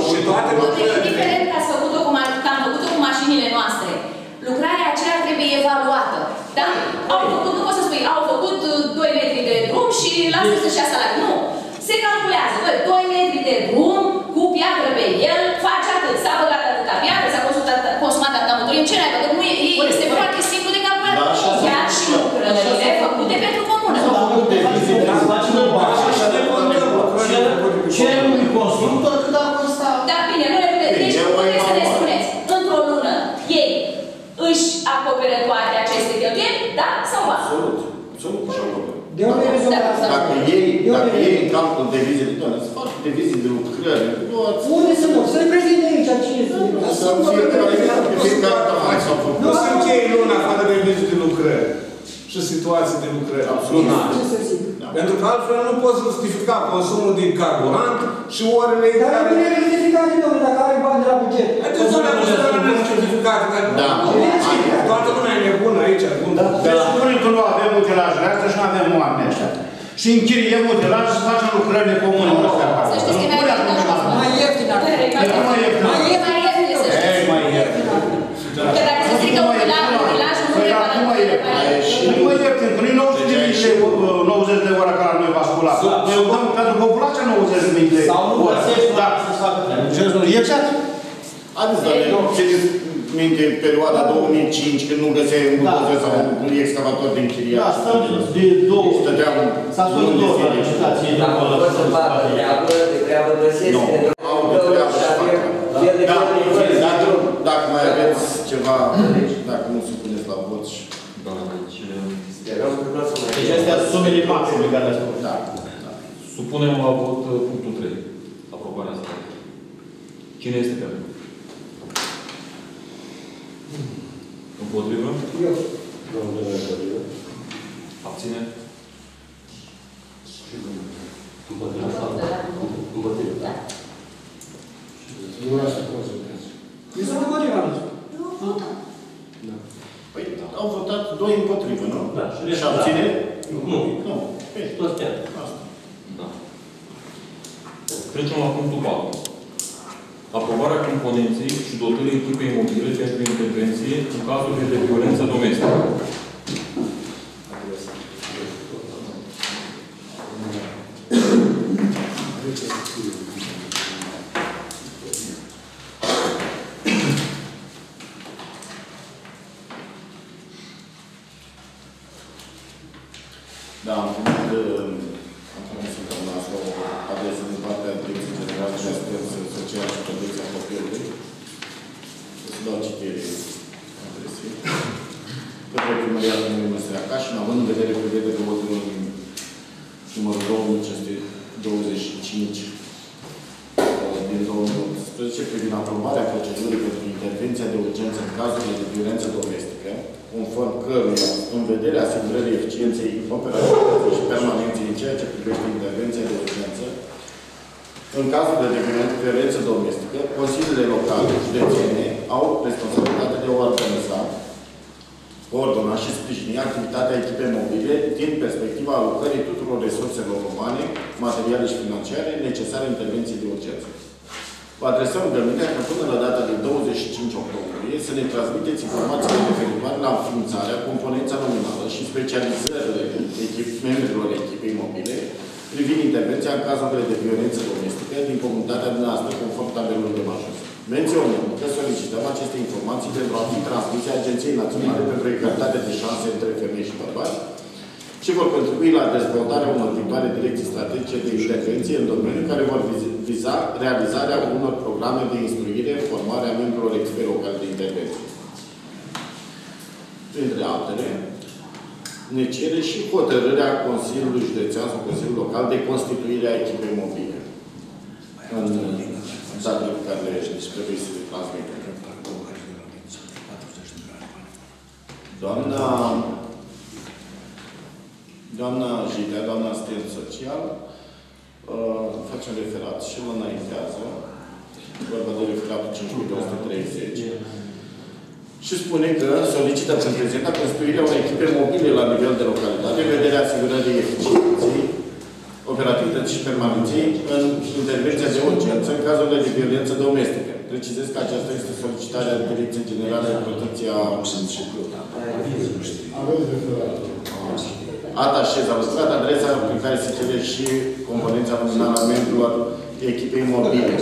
și toate Dom'le, lucrările. indiferent că ați făcut-o cu, ma- că am făcut-o cu mașinile noastre, lucrarea aceea trebuie evaluată. Da? Au făcut, 36 la Nu. Se calculează, băi, 2 metri de drum cu piatră pe el, face atât, s-a băgat atâta piatră, s-a consumat, consumat atâta măturie, ce n-ai nu e, este foarte simplu de calculat. Chiar și lucrările făcute pentru comună. Ce nu constructor cât a costat? Da, bine, nu le puteți. Deci, puteți să ne spuneți, într-o lună, ei își acoperă toate aceste cheltuieli, da sau ba? Absolut. Absolut. și acolo. De unde e rezolvat asta? Dacă ei, De dacă unde e? ei în calcul devizele, doamne, să facă devize de lucrări, luați Unde sunt lor? Să ne prezinte aici cine să sunt. fiecare, pe fiecare taman s-au făcut. Nu se încheie luna fără revizii de lucrări și situații de lucrări lunare. Ce să zic? Pentru că altfel nu poți justifica consumul de carburant și orele Dar nu care... vine justificare, domnule, dacă are bani de la buget. Haideți să ne punem justificate, dar Da. toată lumea e nebună aici. bun. Deci spunem că nu avem utilajele astea și nu avem oameni ăștia. Și închiriem utilaj și facem lucrările comune în astea acasă. Să știți că mai ieftin Mai ieftin ar fi. Mai ieftin. Mai ieftin, mai ieftin, să știți. Ei, mai ieftin. Că dacă se strică utilajul, utilajul nu Păi repară. acum e. mai Și nu mai ieftin, că nu 90 de mii de 90 de ore care noi basculat. Noi o dăm pentru populația 90 de mii de Sau nu ore. găsești Da. să-ți facă treabă. Exact. Haideți, doamne, țineți minte perioada 2005, când nu găseai un bulldozer sau un excavator din chiria. Da, stăm de două... Stăteam S-a spus luni de două la zile. licitație. de Dacă acolo, pot să să facă facă treabă, de treabă găsesc, Nu, pentru că au de treabă și să avem facă. fel de Da, fel de fel. dacă, dacă mai aveți ceva, dacă nu supuneți la vot și... Sperăm că nu o să mai Deci astea sunt sumele maxime pe care le-ați spus. Da. Supunem la vot uh, punctul 3. Aprobarea asta. Cine este pentru? Împotrivă? Eu. Abține? Da. Nu asta consultați. Eu sunt împotriva lui. Păi au votat doi împotrivă, nu? Da, și Și restul, abține? Nu. Nu. Păi, Toți chiar. asta. Da. Trecem la punctul 4. Aprobarea componenței și dotării echipei mobile pentru intervenție în cazurile de violență domestică. Da, am primit, uh, am primit săptămâna asta o adresă din partea Direcției Generale de Asistență Socială și Protecția Copilului. O să dau citire adresei. Către Primăria Comunei Măsăreaca și în având în vedere prevederile ordinului numărul 2525 din 2018 privind aprobarea procedurii pentru intervenția de urgență în cazurile de violență domestică, conform căruia, în vederea asigurării eficienței operativității și permanenței în ceea ce privește intervenția de urgență, în cazul de violență domestică, consiliile locale, județene, au responsabilitatea de a organiza, coordona și sprijini activitatea echipei mobile din perspectiva alocării tuturor resurselor umane, materiale și financiare necesare intervenției de urgență. Vă adresăm rugămintea că până la data de 25 octombrie să ne transmiteți informațiile referitoare la înființarea, componența nominală și specializările echip, membrilor echipei mobile privind intervenția în cazurile de violență domestică din comunitatea noastră conform tabelului de major. Menționăm că solicităm aceste informații pentru a fi transmise Agenției Naționale pentru Egalitate de Șanse între Femei și Bărbați și vor contribui la dezvoltarea unor viitoare direcții strategice de intervenție în domeniu care vor viz- viza realizarea unor programe de instruire, formare a membrilor experți locali de intervenție. Printre altele, ne cere și hotărârea Consiliului Județean sau Consiliului Local de constituire a echipei mobile în datele pe care le trebuie să le transmitem. Doamna, doamna Jidea, doamna asistent social, uh, face un referat și îl înaintează, vorba de referatul 5230, și spune că solicită prin prezenta construirea unei echipe mobile la nivel de localitate, în vederea asigurării eficienței, operativității și permanenței în intervenția de urgență în cazurile de violență domestică. Precizez că aceasta este solicitarea Direcției Generale de Protecție a Aveți referatul. Atașez alăturat adresa prin care se cere și componența nominală a membrilor echipei mobile.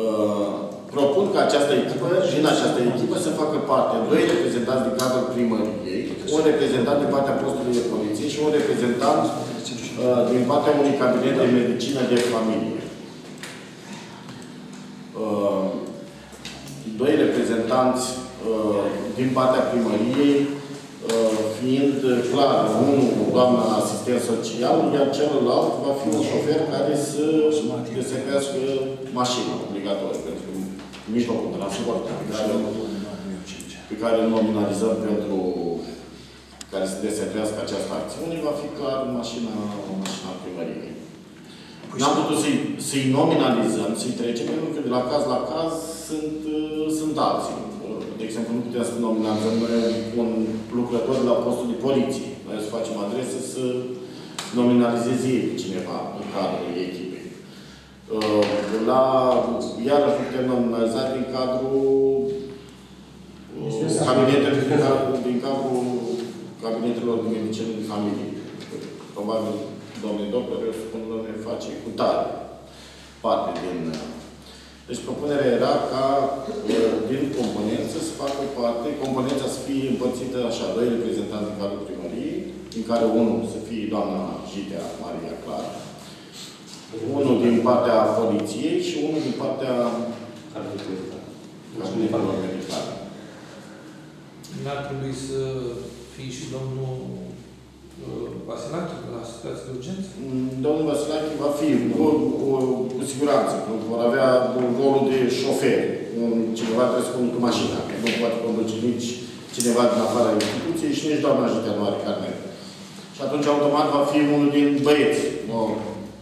Uh, propun ca această echipă, din această echipă, să facă parte doi reprezentanți din cadrul primăriei, un reprezentant din partea postului de poliție și un reprezentant uh, din partea unui cabinet de medicină de familie. Uh, doi reprezentanți uh, din partea primăriei, uh, fiind clar, unul doamna asistent social, iar celălalt va fi un șofer care să deservească mașina obligatoriu, pentru că mijlocul de transport pe care, pe care îl nominalizăm pentru care să deservească această acțiune, va fi clar mașina, mașina primăriei. N-am putut să-i să nominalizăm, să-i trecem, pentru că de la caz la caz sunt, uh, sunt alții. Uh, De exemplu, nu putem să nominalizăm noi un lucrător de la postul de poliție. Noi să facem adrese să nominalizeze ei pe cineva în cadrul echipei. Uh, La, iarăși putem nominaliza din cadrul uh, cabinetelor, din cadrul, din cadrul cabinetelor de medicină de familie. Probabil domnul doctor, eu spun, domnule, face cu tare parte din... Deci propunerea era ca uh, din componență să facă parte, componența să fie împărțită așa, doi reprezentanți din cadrul primăriei, din care unul să fie doamna Jitea Maria Clar, unul din partea poliției și unul din partea cabinetului medical. N-ar trebui să fie și domnul uh, Vasilache la situații de urgență? Mm, Domnul Vasilache va fi, cu, cu, cu siguranță, că vor avea rolul de șofer. Un, cineva trebuie să conducă mașina, că nu poate conduce nici cineva din afara instituției și nici doamna Jitea nu are carnet. Și atunci, automat, va fi unul din băieți. O,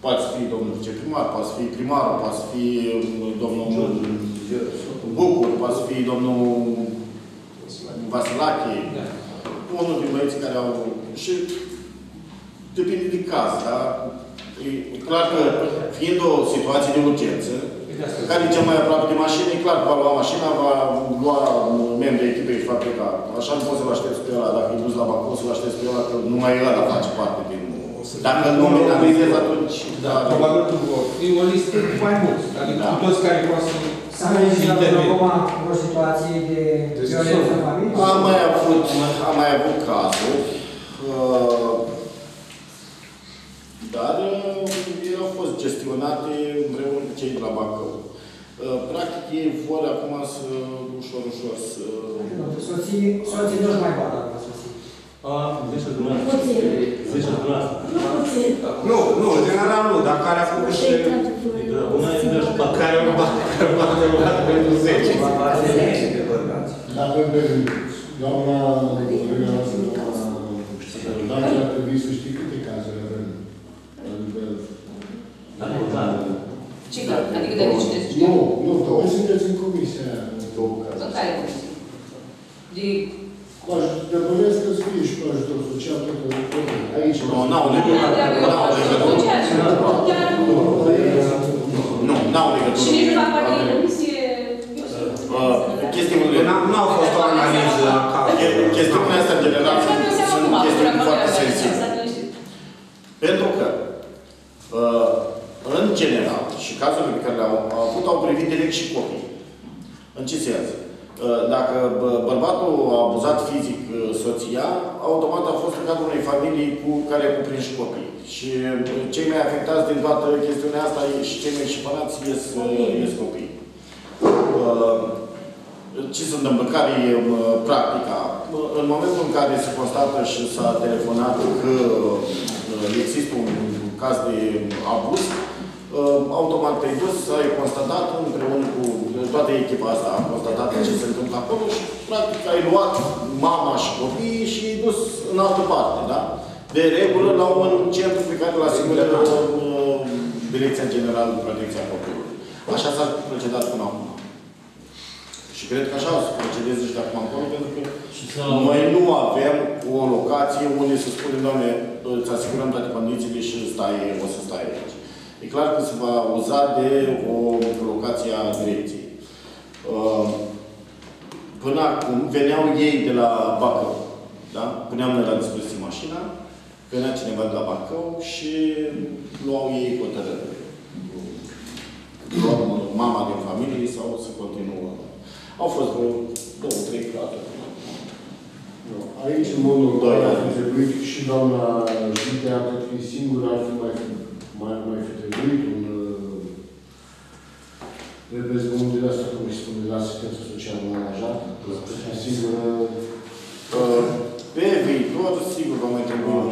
poate să fie domnul viceprimar, poate să fie primarul, poate să fie mm, domnul Bucur, poate să fie domnul Vasilache. Unul din băieții care au... Și depinde de caz, da? E clar că, fiind o situație de urgență, care e cel mai aproape de mașină, e clar că va lua mașina, va lua membrii echipei și va pleca. Așa nu poți să-l aștepți pe ăla, dacă e dus la Bacău, să-l aștepți pe ăla, că numai ăla face parte din... Dacă îl nominalizezi, atunci... Da, probabil că vor fi o listă cu mai mulți, adică cu toți care poate să S-a înregistrat până acum o situație de violență în familie? Am mai avut, am mai avut cazuri, uh, dar uh, ele au fost gestionate împreună cu cei de la Bacău. Uh, Practic, ei vor acum să, ușor, ușor, să... Soții, soții nu-și mai bat acum soții. A, zice dumneavoastră. Zice dumneavoastră. Nu, nu, general nu, dar care a făcut și... Una e de jucat. Care au luat, care au luat, care au luat pentru 10. Dacă pe doamna Elena, doamna ar trebui să știi câte cazuri avem la nivel. Da, da. Ce că? Adică de ce te Nu, nu, voi sunteți în comisia aia, în două În cazuri. care comisie? De... Cu aj- De bănesc că să fie și cu ajutor social, tot tot aici. Nu, n-au legătură. N-au legătură. Nu, n-au legătură. Și nici nu fac parte din comisie... Uh, Chestiunile... N-a- N-au fost o analiză a cazului. Chestiunile astea, în general, Asta nu înseamnă sunt acum, chestiuni acum, foarte acum, sensibile. asta liniștit. Pentru că, uh, în general, și cazurile pe care le-au au avut, au privit direct și copii. În ce sens? Uh, Dacă bă- bărbatul a abuzat fizic uh, soția, automat a fost în cadrul unei familii cu care cuprins și copii. Și uh, cei mai afectați din toată chestiunea asta și cei mai șipănați ies, uh, ies copii. Uh, Ce se întâmplă? Care e uh, practica? Uh, În momentul în care se constată și s-a telefonat că uh, există un caz de abuz, uh, automat te-ai dus, ai constatat împreună cu toată echipa asta, a constatat ce se întâmplă acolo și practic ai luat mama și copiii și ai dus în altă parte, da? De regulă la un centru pe care îl asigură uh, Direcția Generală de Protecție a Copilului. Așa s-a procedat până acum. Și cred că așa o să procedeze și de acum încolo, pentru că noi nu avem o locație unde să spunem, doamne, îți asigurăm toate condițiile și stai, o să stai aici. E clar că se va uza de o locație a direcției. Uh, Până acum veneau ei de la Bacău. Da? Puneam noi la dispoziție mașina, venea cineva de la Bacău și luau ei hotărâri. Luau mama din familie sau să continuă. Au fost vreo două, trei plate. Aici, în mod normal, Da, da. ar fi trebuit și doamna Jitea, cred că e singură, ar fi mai, mai, mai fi trebuit un uh, reprezentant de asta, cum îi spune, de la asistență socială angajat. Și singură... Uh, Pe viitor, sigur, va mai trebui un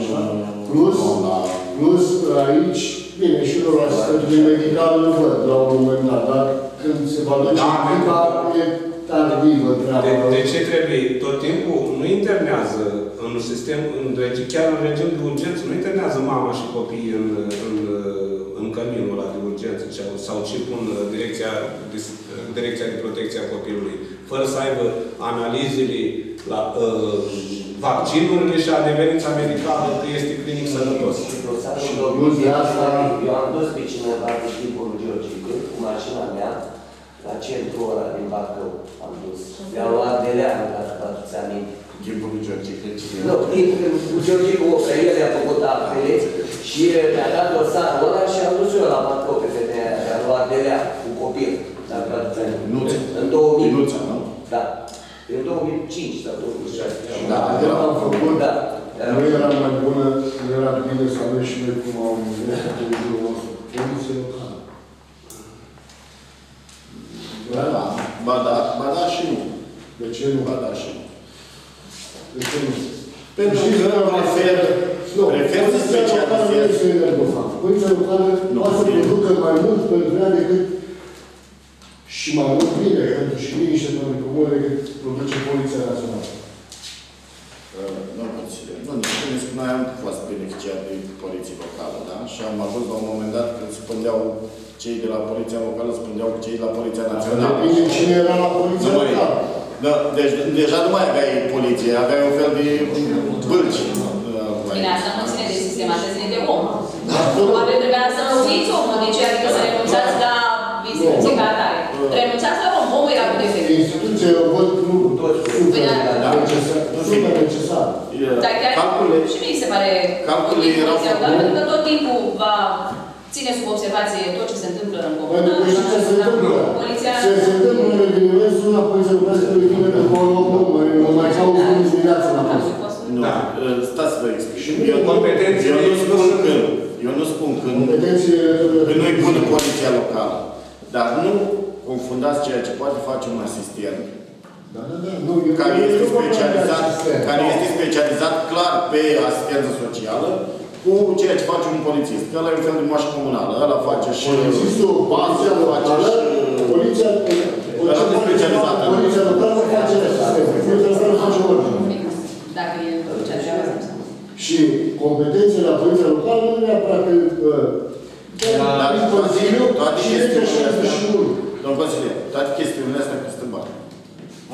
Plus, la plus aici, bine, și rolul asistentului medical îl văd la un moment dat, dar când se va duce Da, echipa, e tardivă treaba. De, de ce trebuie? Tot timpul nu internează în sistem, în, regi- chiar în regim de urgență, nu internează mama și copiii în, în, în căminul ăla de urgență sau, sau ce pun direcția, dis- direcția de protecție a copilului, fără să aibă analizele la uh, vaccinurile și adeverința medicală că este clinic sănătos. Și plus de asta, eu am dus pe cineva de tipul George cu mașina mea la centrul ăla din Bacău. Am dus. Mi-am luat de leană, dacă vă aduți aminte. Timpul lui George, cred că Nu, timpul George cu el a făcut apele și mi-a dat dosarul ăla și am dus eu la Bacău pe femeia aia. Mi-am luat de leană cu copil. Dacă vă aduți aminte. Nuța. În 2000. Nuța, nu? Da. În 2005 sau 2006. Da, eu am făcut, Da. nu era mai bună, nu era bine să avem și noi cum au jurul nostru. Poliție locală. Da, da. Ba da, ba da și nu. De ce nu? Ba da și nu. De ce nu? Pentru Știți că că prefer, Nu, prefer să poliția locală nu specializez. este energofan. Poliția locală Nu, poate să e- producă mai mult pentru ea decât și mai mult bine pentru și liniște pentru comune decât produce Poliția Națională. Uh, Nu consider. Nu, nici spuneți că noi am fost beneficiari de poliție locală, da? Și am ajuns la un moment dat când spândeau cei de la poliția locală, spândeau cu cei de la poliția națională. Depinde cine era la Poliția Nu mai- Locală. Da, deci deja nu mai aveai poliție, aveai un fel de bâlci. uh, mai- Bine, asta nu ține de sistem, asta ține de om. Probabil trebuia să înlocuiți omul, deci adică să renunțați la instituție ca atare. Renunțați la om, omul era cu defect. Instituția, eu văd, nu, super Da. necesar. Super necesar. Dar chiar Calculele, și mie se pare calculele ok, erau poliția locală, făcute- pentru că tot timpul va ține sub observație tot ce se întâmplă în comună. Pentru că știți ce se întâmplă? Poliția... Ce se întâmplă în Reviniones, una poliția lucrează pe vine de acolo, nu, mai, nu mai cauți nu dimineața la post. Nu, Da. uh, stați să vă explic. Și Eu nu, competențele eu nu nu spun sunt- că, eu nu spun că, Competențele... că nu-i bună poliția locală. Dar nu confundați ceea ce poate face un asistent Da, da, da. Nu, eu care eu este nu vorbesc de specializat, asistent. care este specializat clar pe asistență socială cu ceea ce face un polițist. Că ăla e un fel de mașină comunală. Ăla face și... Polițistul, poliția face locală, și... poliția... Ăla de specializată. Poliția locală face asistență. Poliția locală face ordine. Dacă e ceea ce avem. Și competențele la poliția locală nu neapărat că... Dar Dar în Consiliu toate și este chestiunile astea, 61. domnul consilier, toate chestiunile astea costă bani.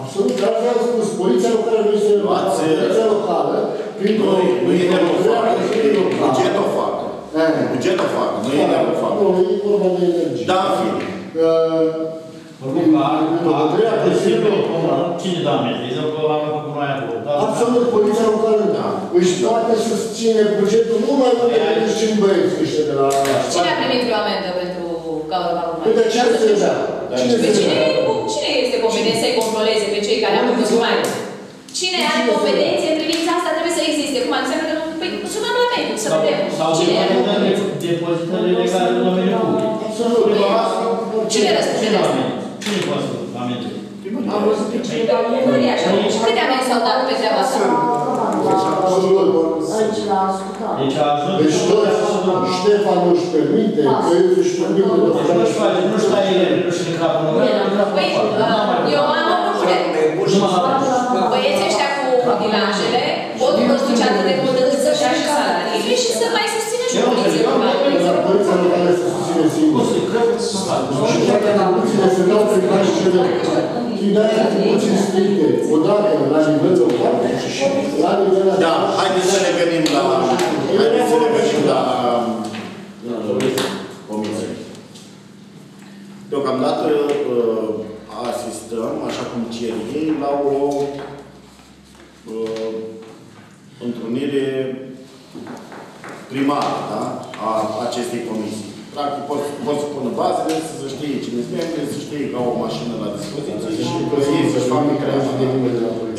Absolut, dar vreau să spun, poliția locală nu este locală. Luați, Poliția locală, prin Nu, nu e de o facă, buget o facă. Eh. Buget o facă, nu e de o facă. Nu, e vorba de energie. Da, în fine. Cine da amendă? De exemplu, la mea cu noi acolo. Da, Absolut, poliția locală Da. își poate susține bugetul nu mai mult decât își țin băieții ăștia de la Cine a primit vreo amendă pentru gaură ca urmă. Păi de ce se da? Cine Păi se cine, da? cine este competent să-i controleze pe cei care au făcut mai mult? Cine are competențe în privința asta trebuie să existe. Cum înseamnă că nu... Păi sunăm la mediu, să Sau, vedem. sau Cine are competențe? depozitările legale în domeniul public. Absolut. Cine răspunde Cine de asta? amende? Cine poate să amende? Am văzut pe cineva primăria așa. Și câte amenzi s-au dat pe treaba asta? Absolut. Deci a ajuns... Deci toți, Ștefan nu-și permite, că eu își permite de Nu-și face, nu-și taie elevi, nu-și în capul în Păi, uh, eu am o propunere. Băieții ăștia cu utilajele pot câștiga atât de mult încât să-și ia și salariile și să mai susțină și poliția locală. de exemplu. Poliția locală se susține singur. Și toate atribuțiile se dau prin care cele Chidarea atribuții stricte, odată la nivel local și la nivel Da, haideți să revenim la... Haideți să revenim la... Comisie. Deocamdată uh, asistăm, așa cum cer ei, la o uh, întrunire primară, da? A acestei comisii. Practic, pot, pot să pună bazele, să se știe cine sunt membri, să știe că au o mașină la dispoziție și că ei să-și facă treaba.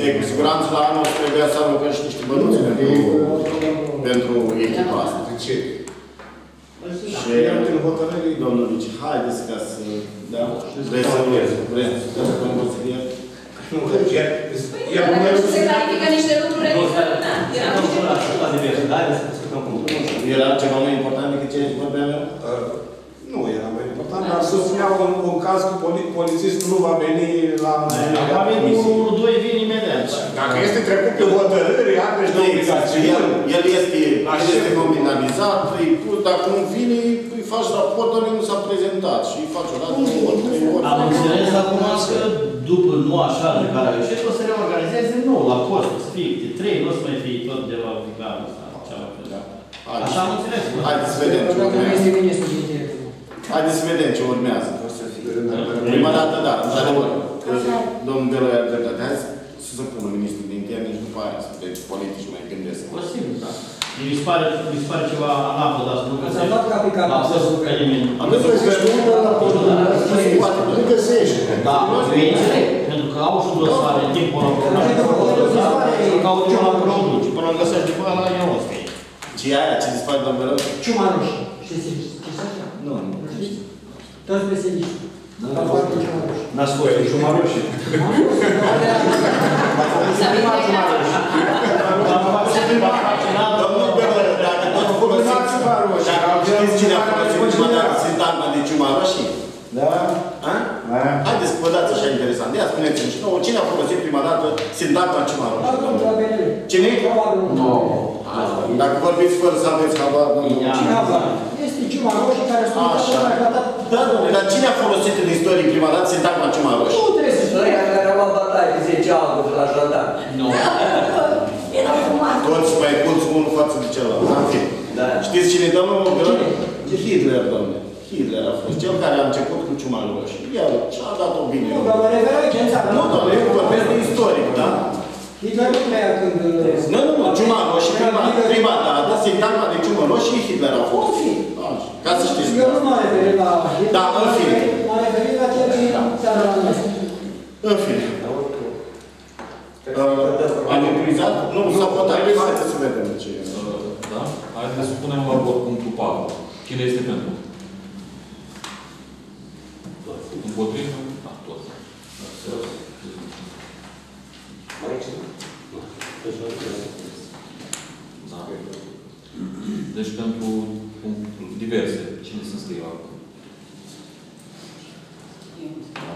E, cu siguranță la anul trebuia să alocă și niște bănuți pentru, pentru echipa asta. De ce? Și, domnul Vici, haideți ca să... Da? Vreți să vreți să vă consilier? Nu, e... Păi, dacă nu se clarifică niște lucruri, adică, da, era Era ceva mai important decât ce vorbeam eu? Nu era mai important, dar susțineau un, un caz cu poli, polițistul nu va veni la... Va veni unul, doi, vin imediat. Dacă este trecut pe hotărâri, are și de El, obligațiuni. el este, el este nominalizat, îi pui, dacă nu vine, îi faci raportul, nu s-a prezentat și îi faci o dată, două ori, trei ori. Am înțeles acum că după nu așa de care a ieșit, o să reorganizeze din nou la post, să fie de trei, nu o să mai fie tot de la vicarul ăsta. cealaltă. Așa am înțeles. Haideți să vedem ce Dacă nu urmează. este ministru din tine. Haideți să vedem ce urmează. Prima dată, da, într-adevăr, că domnul Belo are dreptate. Hai să se pună ministrul de interne și după aia să vedeți politici mai gândesc. Posibil, da. Mi se pare, mi se pare ceva anapă, dar să nu Ați aflat că a picat. A fost pe nimeni. Am văzut că Nu găsești. Da, eu înțeleg. Pentru că au și dosare în timpul ăla. Caută ce la produce. Până îl găsești după ăla, e o stie. Ce e aia? Ce dispare domnul Belo? Ciumaruș. Știți știți așa? Nu, nu. Nu știți? Toți peseliști. La foarte ciumaruș. N-ați fost în Ciumaruși. Domnul Belo, dacă tot folosiți, dacă știți cine a folosit prima dată sintagma de ciumaroșii? Da? A? Haideți să vă dați așa interesant. Ia spuneți-mi și nouă, cine a folosit prima dată sintagma ciumaroșii? Probabil la PNL. Cine? Probabil nu. Dacă vorbiți fără să aveți habar, domnul. Cine a aflat? Este ciumaroș care spune că Așa. a dat Da, domnule, dar cine a folosit în istorie prima dată sintagma ciumaroșii? Nu trebuie să știi. Ăia care au luat bătaie de 10 august la jandarm. Nu. Erau frumoase. Toți mai mulți unul față de celălalt. În fine. Da. Știți cine e domnul Belo? Hitler, domnule. Hitler a fost cel care a început cu ciumaroșii. El și-a dat-o bine. Nu, dar mă refer aici în țară. Nu, domnule, eu vorbesc de istoric, da? Hitler nu trăia când... Nu, nu, nu, ciumaroși, prima, prima dată, sintagma de ciumaroși, Hitler a fost. O fi. Așa, Ca să știți. Eu nu m-am referit la Hitler. Da, în fine. M-am referit la ceea ce țara la noi. În fine. Uh, Am utilizat? Nu, s-a votat. Haideți să vedem ce e. Da? Haideți să punem la vot punctul 4. Cine este pentru? Împotrivă? Da, toți. Da. Deci pentru punctul diverse, cine să scrie acolo? Da.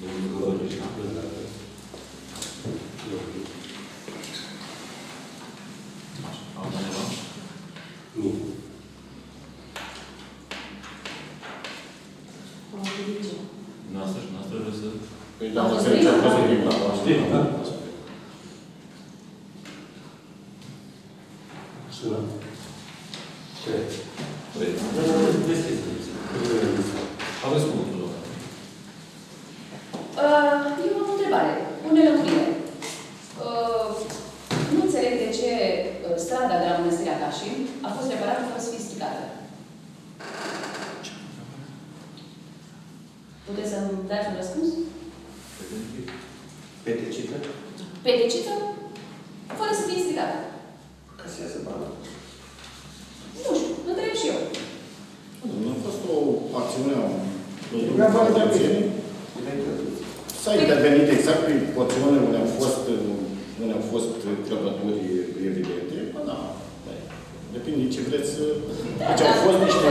Domnul Găvăriș, da? Așa, altcineva? Nu. Noastră și noastră vreți să... Păi, da, să încerc pozitiv, da, știu, da? Vrei? Aveți cuvântul, doamne. Uh, Eu am o întrebare, o nelămurire. Uh, Nu înțeleg de ce uh, strada de la Mănăstirea Cașin a fost reparată fără să fie stricată. Puteți să-mi dați un răspuns? Peticită? Peticită? Fără să fie strigată. Casează bani. Nu știu, întreb și eu. Nu a fost o acțiune a unui S-a intervenit exact pe porțiune unde au fost, unde au fost crăpături evidente. Bă, da, băi, depinde ce vreți să... Deci au fost niște...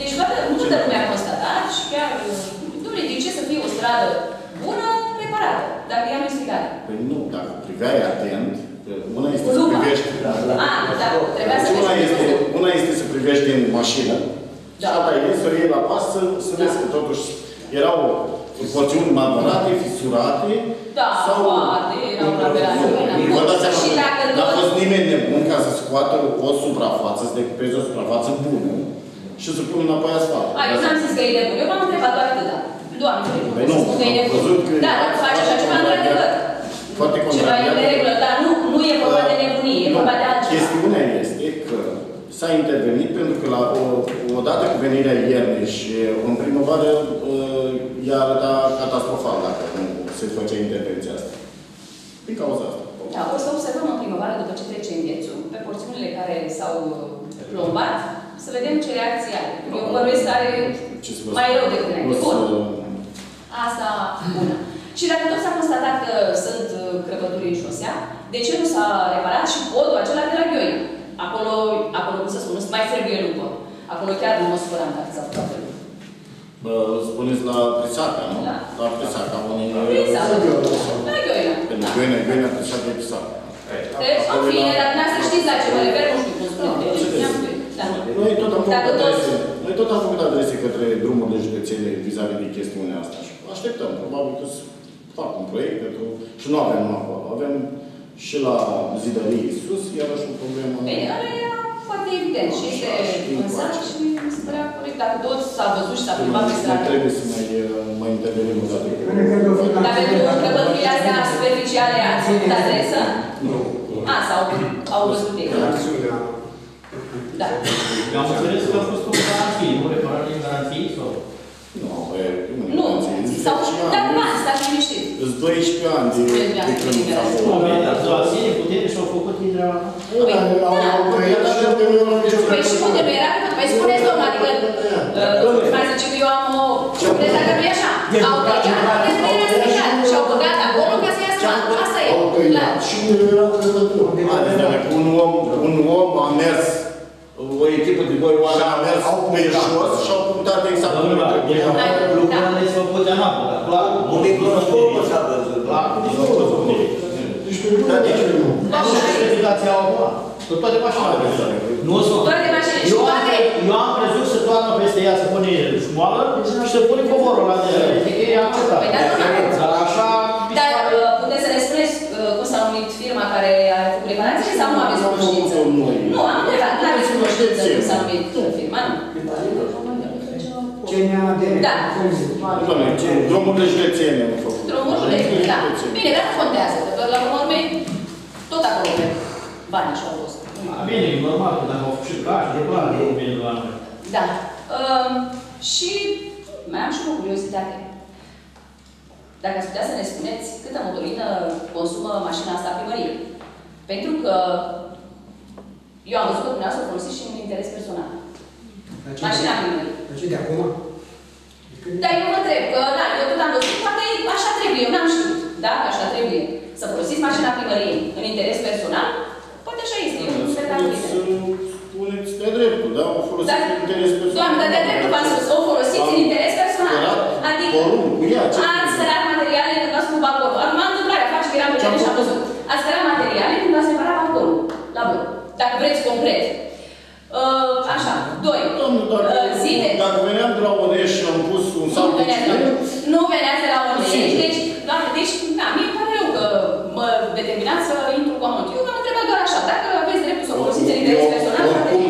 Deci toată, multă lume a constatat și chiar, domnule, de ce să fie o stradă bună, reparată, dacă ea nu este strigată? Păi nu, dacă priveai atent, una este Cu să lupa. privești... Ah, da, trebuia să Deci una vezi este, cu lupa. una este să privești din mașină, Da. și alta e să o iei la pas să, să vezi că totuși erau porțiuni marmurate, fisurate, Da, sau... foarte, erau la Nu, vă dați seama Și că dacă n-a tot- fost nimeni nebun ca să scoată o suprafață, să decupeze o suprafață bună și să pună înapoi asfalt. A, eu n-am zis că e nebun, eu v-am întrebat doar atâta. Doamne, nu Păi pot să nu, spun că e am nebun. văzut că- Da, dacă faci așa ceva, într-adevăr. Foarte Ceva e contrariat. în regulă, dar nu, nu e vorba de nebunie, e Nu, vorba de altceva. Chestiunea este că s-a intervenit pentru că la o, odată cu venirea iernii și în primăvară uh, ea arăta catastrofal dacă nu se făcea intervenția asta. Din cauza asta. Da, o să observăm în primăvară, după ce trece înghețul, pe porțiunile care s-au plombat, să vedem ce reacție are. Eu bănuiesc că are Ce să vă mai spun? rău decât O înainte. să- Bun. Asta, bună. Și dacă tot s-a constatat că sunt uh, crăpături în șosea, de ce nu s-a reparat și podul acela de la Gheoi? Acolo, acolo, cum să spun, nu mai trebuie lupă. Acolo chiar nu mă supăram dacă s-a făcut lupă. Bă, spuneți la Prisaca, nu? Da. La Prisaca, unii... Prisaca. La Gheoi, Pentru da. Gheoina, Gheoina, Prisaca e Prisaca. Deci, în fine, dacă dumneavoastră știți la ce mă refer, nu știu cum spune. Ne-am spus. Da. Noi tot am făcut Dacă tot- adrese, noi tot am făcut adrese către drumurile județene vis-a-vis de chestiunea asta și așteptăm, probabil că să fac un proiect pentru... Și nu avem numai acolo, avem și la zidării sus, iarăși o problemă... Bine, ăla era foarte evident și este în sat și mi se părea corect. Dacă tot s-a văzut și s-a plimbat pe Nu stradă. trebuie să mai, mai intervenim o dată. Dar pentru încăpăturile astea superficiale ați făcut adresă? Nu. A, sau au văzut ei. Da. Eu am înțeles că a fost o garanție, nu reparare din garanție sau? Nu, e... Nu, sau dar bani, stați liniștit. Îți 12 ani de, de când s-a Nu, făcut. bine, dar doar ține putere și au făcut din treaba ta. Păi, da. Păi și unde nu era cât? Păi spuneți, domnul, adică, uh, mai zice că eu am o... Spuneți dacă nu e așa. Au tăiat, puteți să era stricat și au băgat acolo ca să iasă bani. Asta e. Clar. Și unde erau crăpături. Haideți, doamne, că un om, un om a mers, o echipă de doi oameni a mers pe jos și au punctat exact cum Domnule, trebuie. lucrurile s-au făcut în apă, dar clar. Un microscop s-a văzut. Clar, deci nu a fost bine. Deci pe lumea de ce nu? Dar nu știu explicația au acum. Cu toate mașinile. Nu o să... Toate mașinile și Eu am, toate... eu am crezut să toarnă peste ea, să pune șmoală și să pune covorul ăla de etică, e acceptat. Păi da, domnule. Dar așa... Dar uh, puteți să ne spuneți uh, cum s-a numit firma care a făcut reparațiile sau nu aveți cunoștință? Nu, am întrebat, nu aveți cunoștință cum s-a numit firma, nu? CNAD. Da. Doamne, ce- drumurile județene au făcut. Drumul județului, da. Bine, dar nu contează, că tot la urmă urmei, tot acolo cred. Banii și-au fost. Bine, e normal, că dacă au făcut și gași, de clar, nu vine la noi. Da. Um, și mai am și o curiozitate. Dacă ați putea să ne spuneți câtă motorină consumă mașina asta primărie. Pentru că eu am văzut că dumneavoastră o folosiți și în interes personal. Mașina primărie. Ce de acum? Dar eu mă întreb, că da, eu tot am văzut, poate așa trebuie, eu n-am știut, da, că așa trebuie. Să folosiți mașina primăriei în interes personal, poate așa este, eu nu cred că Spuneți de dreptul, da? O folosiți Dar, în interes personal. Doamne, dar de dreptul v-am spus, o folosiți în interes personal. Era Adică, porumb cu ea, ce ați spărat materiale când ați făcut balconul. Acum, întâmplarea face că eram pe teren și am văzut. Ați spărat materiale când ați separat balconul. La voi. Dacă vreți concret. Uh, așa, doi. Domnul, dacă, Uh, zile. dacă veneam de la Oneș și am pus un Nu salt de veneați, ciment, nu veneați de la Onești, Sigur. deci, doamne, deci, da, mie îmi pare rău că mă determinați să intru cu amont. Eu v-am întrebat doar așa, dacă aveți dreptul să o folosiți în interes eu, personal, oricum,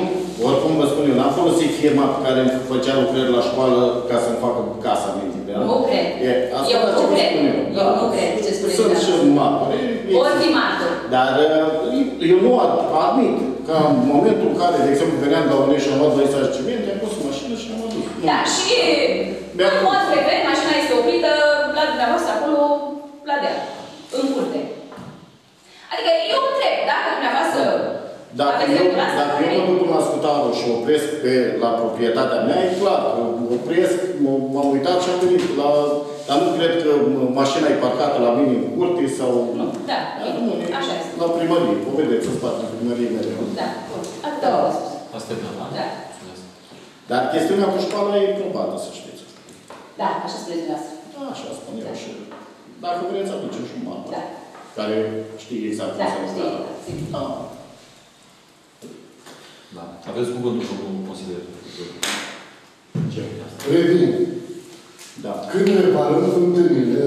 oricum vă spun eu, n-am folosit firma pe care îmi făcea lucrări la școală ca să-mi facă casa minții. Da? Nu cred. E, asta Eu ce nu vă cred. spun Eu nu cred ce spuneți Sunt și dumneavoastră. martori. Ori fi martor. Dar uh, eu nu ad- admit că în momentul în care, de exemplu, veneam la Onești și am luat 12 cimente, am pus mașina mașină și am adus. Da, și în mod frecvent mașina este oprită la dumneavoastră acolo, la deal, în curte. Adică eu întreb, dacă dumneavoastră Dacă aveți eu, dreptul asta, dacă eu mă duc în ascultarul și opresc pe, la proprietatea mea, e clar, că opresc, m- m-am uitat și am venit la... Dar nu cred că m- mașina e parcată la mine în curte sau... Da, rămâne așa este. La primărie, o vedeți în spatele primăriei mereu. Da, atât am spus. Asta e da. Da, Dar chestiunea cu școala e probată, să știți. da, așa spuneți dumneavoastră. Așa spun eu și... Dacă vreți, aducem și un mapă. Da. Care știe exact cum Da, se știi, întâmplă. da, sigur. Da. Da. Aveți cuvântul, domnul consilier. Ce Revin. Da. Când reparăm fântânile,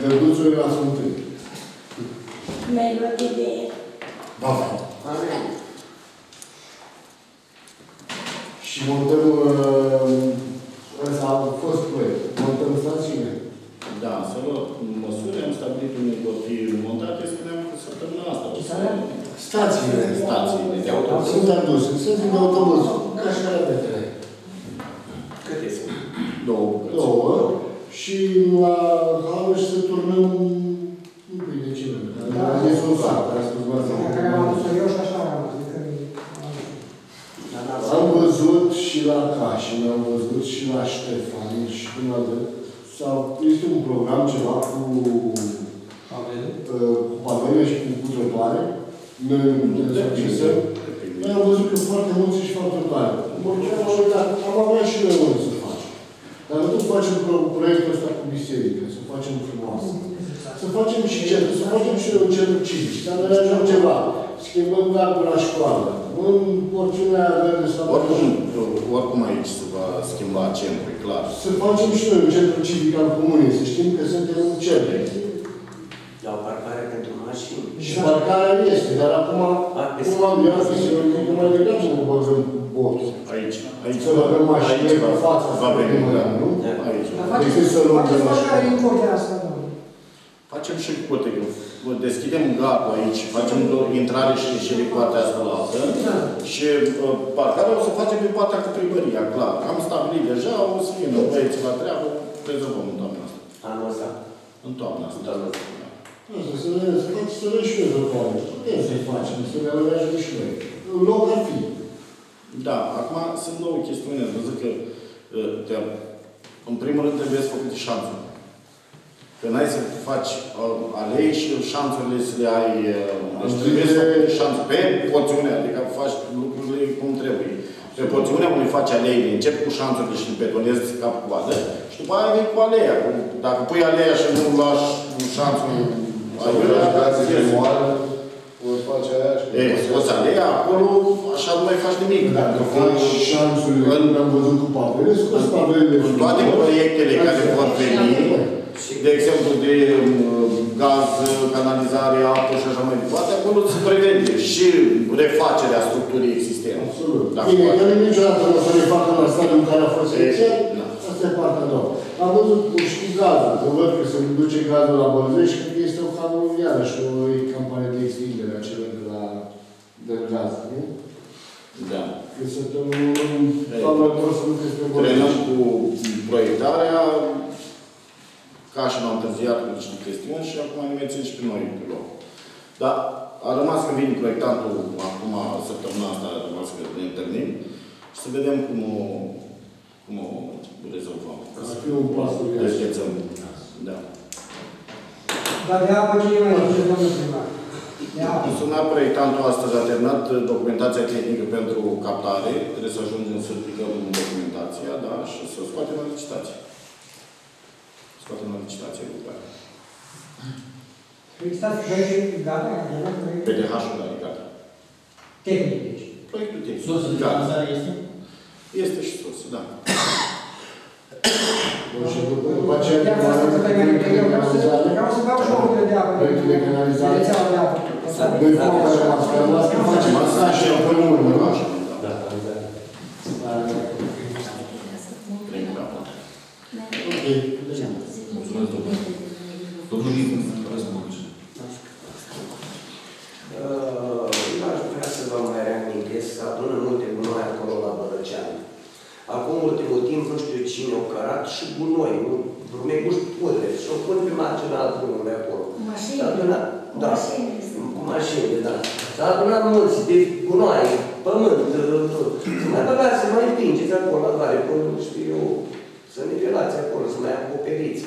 călduțurile la fântâni? Mi-ai luat idee. Da. Și montăm, uh, ăsta a fost proiect, montăm stațiile. Da, să luăm măsuri, am stabilit unde vor fi montate, spuneam că săptămâna asta. o să- Stațiile. Stațiile de autobuz. Sunt aduse, sunt de autobuz, ca și care metele. Câte sunt? Două. Două. Și la Haluș să turnăm un pic de ciment. Da. Da. E un sac, a spus Marcel. Care am adus eu și așa am adus. adică Am văzut și la Cașin, am văzut și la Ștefani și până la sau este un program ceva cu Pavele? uh, cu pavele și cu putrătoare. Noi ne Noi am văzut că foarte mulți și foarte tare. Mă chiar am uitat, am avea și noi unde să facem. Dar nu facem pro- proiectul ăsta cu biserică, să facem frumos. Să facem și centru, să facem și un centru civic, să amenajăm ceva. Schimbăm gardul la școală. În porțiunea verde sau Oricum, oricum aici se va schimba centrul, e clar. Să facem și noi un centru civic al comunei, să știm că suntem un centru. La o parcare pentru mașini. Și parcarea este, dar acum, cum am vrea să se că mai degrabă mă băgăm botul. Aici, aici. Să băgăm mașinile Aici pe va- față, va veni, da. nu? Aici. Dar Decât faceți, să luăm de faceți la parcare școală. din curtea asta, domnule. Facem și curte, că deschidem gardul aici, facem doar intrare și ieșire pe partea asta la altă. Și uh, parcarea o să facem pe partea cu primăria, clar. Am stabilit deja, o să vină băieții la treabă, rezolvăm în toamna asta. Anul ăsta. În toamna asta. Toamna asta. Asta, să le, să fac, să le și noi răcoare. Putem să-i facem, să le alăreajă și noi. Un loc ar fi. Da, acum sunt două chestiuni. Am văzut că, uh, te, în primul rând, trebuie să făcute șanțuri. Că n-ai să faci uh, alei și șanțurile să le ai... Uh, deci trebuie să faci șanțuri pe porțiunea, adică faci lucrurile cum trebuie. Pe porțiunea unde faci aleile, începi cu șanțurile și le betonezi cap coadă și după aia vei cu aleia. Dacă pui aleia și nu lași șanțul Sau la gaze de moară, o face aia și... E, scoți aleia, acolo, așa nu mai faci nimic. Dacă faci șanțurile, când am văzut cu pavele, scoți pavelele. În toate proiectele care vor veni, de exemplu de um, gaz, canalizare, apă și așa mai departe, acolo se prevede și refacerea structurii existente. Absolut. Dacă Bine, faci- că niciodată nu o să le facă la stadiul în care a fost selecția, Da. asta e partea a doua. Am văzut și gazul, că văd că se duce gazul la Bălzești, cred că este o cam, iarăși, o campanie de extindere a celor de la de gaz, nu? Da. Că să toamna trebuie să lucrezi pe Trenăm Bălzești. cu proiectarea, ca și m-am întârziat cu niște chestiuni și acum ne mai țin și pe noi pe loc. Dar a rămas că vine proiectantul acum, săptămâna asta, a rămas că ne întâlnim și să vedem cum o, cum o rezolvăm. Ar fi un pas uriaș. Dezghețăm. Da. Dar de apă cine mai zice, domnul primar? De apă. Am sunat proiectantul astăzi, a terminat documentația tehnică pentru captare, trebuie să ajungem să ridicăm documentația, da, și să o scoatem la licitație. Scoatem la licitație lucrarea. Stați proiectul gata, era proiectul PDH-ul, da, e gata. tehnic, deci. Proiectul tehnic. Sursă de Gata. finanțare este? Este și sursă, da. Bun, și după după aceea, De asta să te mai eu vreau să vreau să fac și o lucră de apă. Proiectul de canalizare. Rețeaua de apă. Noi vom care am rămas, că am rămas că facem asta și împreună, nu? Da, Prin capăt. Ok. Mulțumesc, domnule. Domnul Liviu, aveți cuvântul. Uh, Eu aș vrea să vă mai reamintesc că adună multe gunoi acolo la Bărăceanu. Acum ultimul timp, nu știu cine o cărat și gunoi, nu? Brumeguși pudre. Și o pun pe marginea drumului acolo. Mașini. S-a adunat, da, Mașini. cu mașini, da. S-a adunat mulți de gunoaie, pământ, tot. Să mai băgați, să mai împingeți acolo la vale, până, nu știu eu, să nivelați acolo, să mai acoperiți.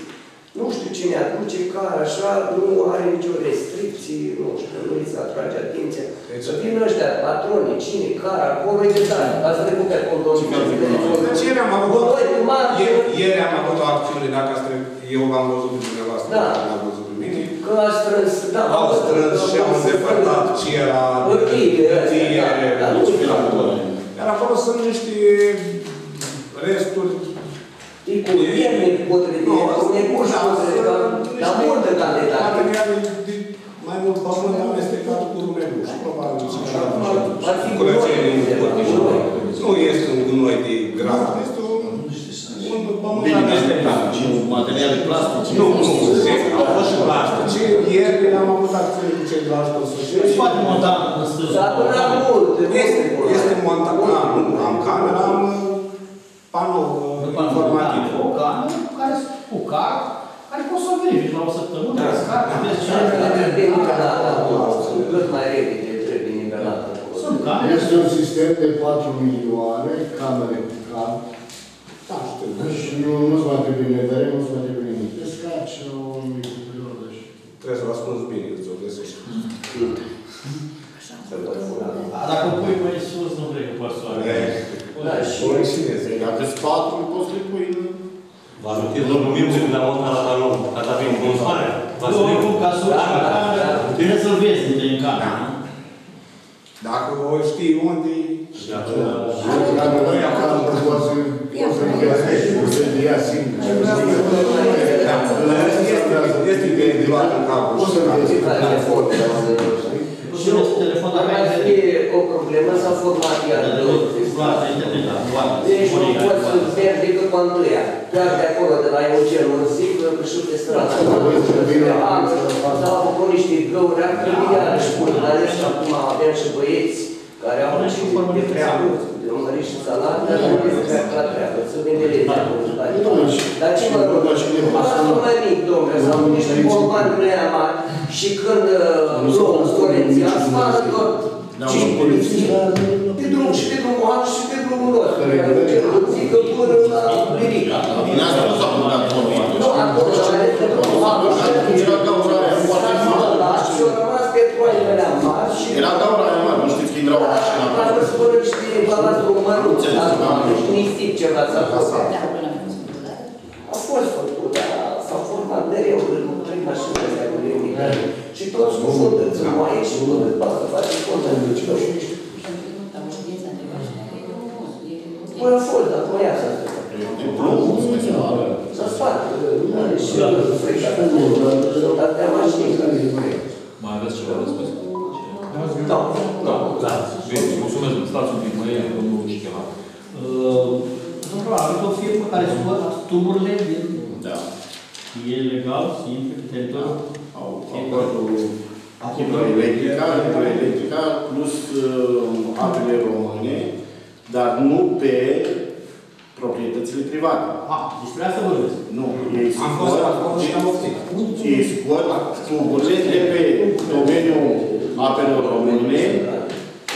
Nu știu cine aduce, care așa, nu are nicio restricție, nu știu, nu îi se atrage atenția. Să vină ăștia, patronii, cine, care, acolo e de tare. Ați trecut pe acolo, domnul Deci ieri am avut, Gunoi cu marge. ieri, ieri am avut o acțiune, dacă ați trecut, eu v-am văzut pe dumneavoastră, Da. n-am văzut pe mine. Că a strâns, da, Au strâns și au îndepărtat ce era Hârtiile astea, hârtie, da, da, nu știu. Iar acolo sunt niște resturi E cu ierne potrivit, cu neguși potrivit, dar multă cantitate. Materiale de mai mult pământ amestecat cu rumeluș. Probabil și Ar fi curățenie gunoi, în curte. gunoi. Nu este un gunoi de grad, este un, un pământ amestecat. Și materiale plastice. Nu, nu, au fost și plastice. Ieri am avut acțiune cu cei de la ajutor social. Se poate monta în stânga. S-a adunat mult, Este, este montat, am, am camera, am panou uh, informativ. O cameră cu care cu car, care poți să o verifici la o săptămână, Da. scar, vezi ce Trebuie nivelat acolo, cât mai repede trebuie nivelat acolo. Sunt camere. Este un sistem de 4 milioane, camere cu cap. Da, știu. Și nu, nu-ți mai trebuie nedere, nu-ți mai trebuie nimic. Te scaci un mic perioadă și... Trebuie să vă ascunzi bine, îți o găsești. Da, Dacă o pui mai sus, nu cred că poți să o ai. Da, și O reșinezi. Dacă sunt patru, poți să le pui în... Vă amintiți, domnul Mircu, când am montat la talon, când a venit cu soare? V-ați Nu, venit? nu, ca să uiți la cameră, trebuie să-l vezi din cameră. nu? Dacă o știi unde Dacă Camera cu cap, poți să poți să găsești, poți să ia singur. este, este bine de luat în calcul. Poți să vezi. Și eu cu telefon, Dar dacă mai ai fie o problemă s-a format iar Luată, internetat, luată. Deci nu pot să merg decât cu Andreea. Chiar de acolo, de la Eugen, un zic, și pe stradă. S-au făcut niște găuri, ar trebui iarăși pun, dar și acum avem și băieți care au și de treabă, de mări și salat, dar nu este treabă la treabă, să vinde legea. Dar ce mă rog, asta nu mai mic, domnule, sau niște bolbani din aia mari și când luăm colecția, asfaltă tot, cinci poliții, pe drum și pe drumul alt și pe drumul lor. Zic că până la Lirica. Din asta nu s-a apucat COVID. Nu, acolo și ale de drumul alt și Era gaura aia foarte mare. și au rămas pe troaiele alea mari și... Era gaura aia mare, nu știți că intrau mașina Dar acolo. nu spune niște balați drum măruți, niște nisip ceva s-a fost. A fost făcut, dar s-a format mereu în trei mașini astea cu nimic. Și toți nu sunt în moaie și nu îți poate să faci contă. Păi a fost, dar cu ea s-a întâmplat. De plumb, cum se cheamă? S-a spart, are și freșată. Sunt atâtea mașini care Mai aveți ceva de spus? Da, da. Da. Bine, mulțumesc. Stați un pic, mai e domnul Șchela. Nu, probabil că o firmă care scot tuburile din... Da. E legal să intre pe teritoriul Au acordul hidroelectrica, hidroelectrica plus uh, apele române, dar nu pe proprietățile private. A, despre asta vorbesc. Nu, ei Am fost scot, acolo și am oprit. ei scot tuburile de pe domeniul apelor române,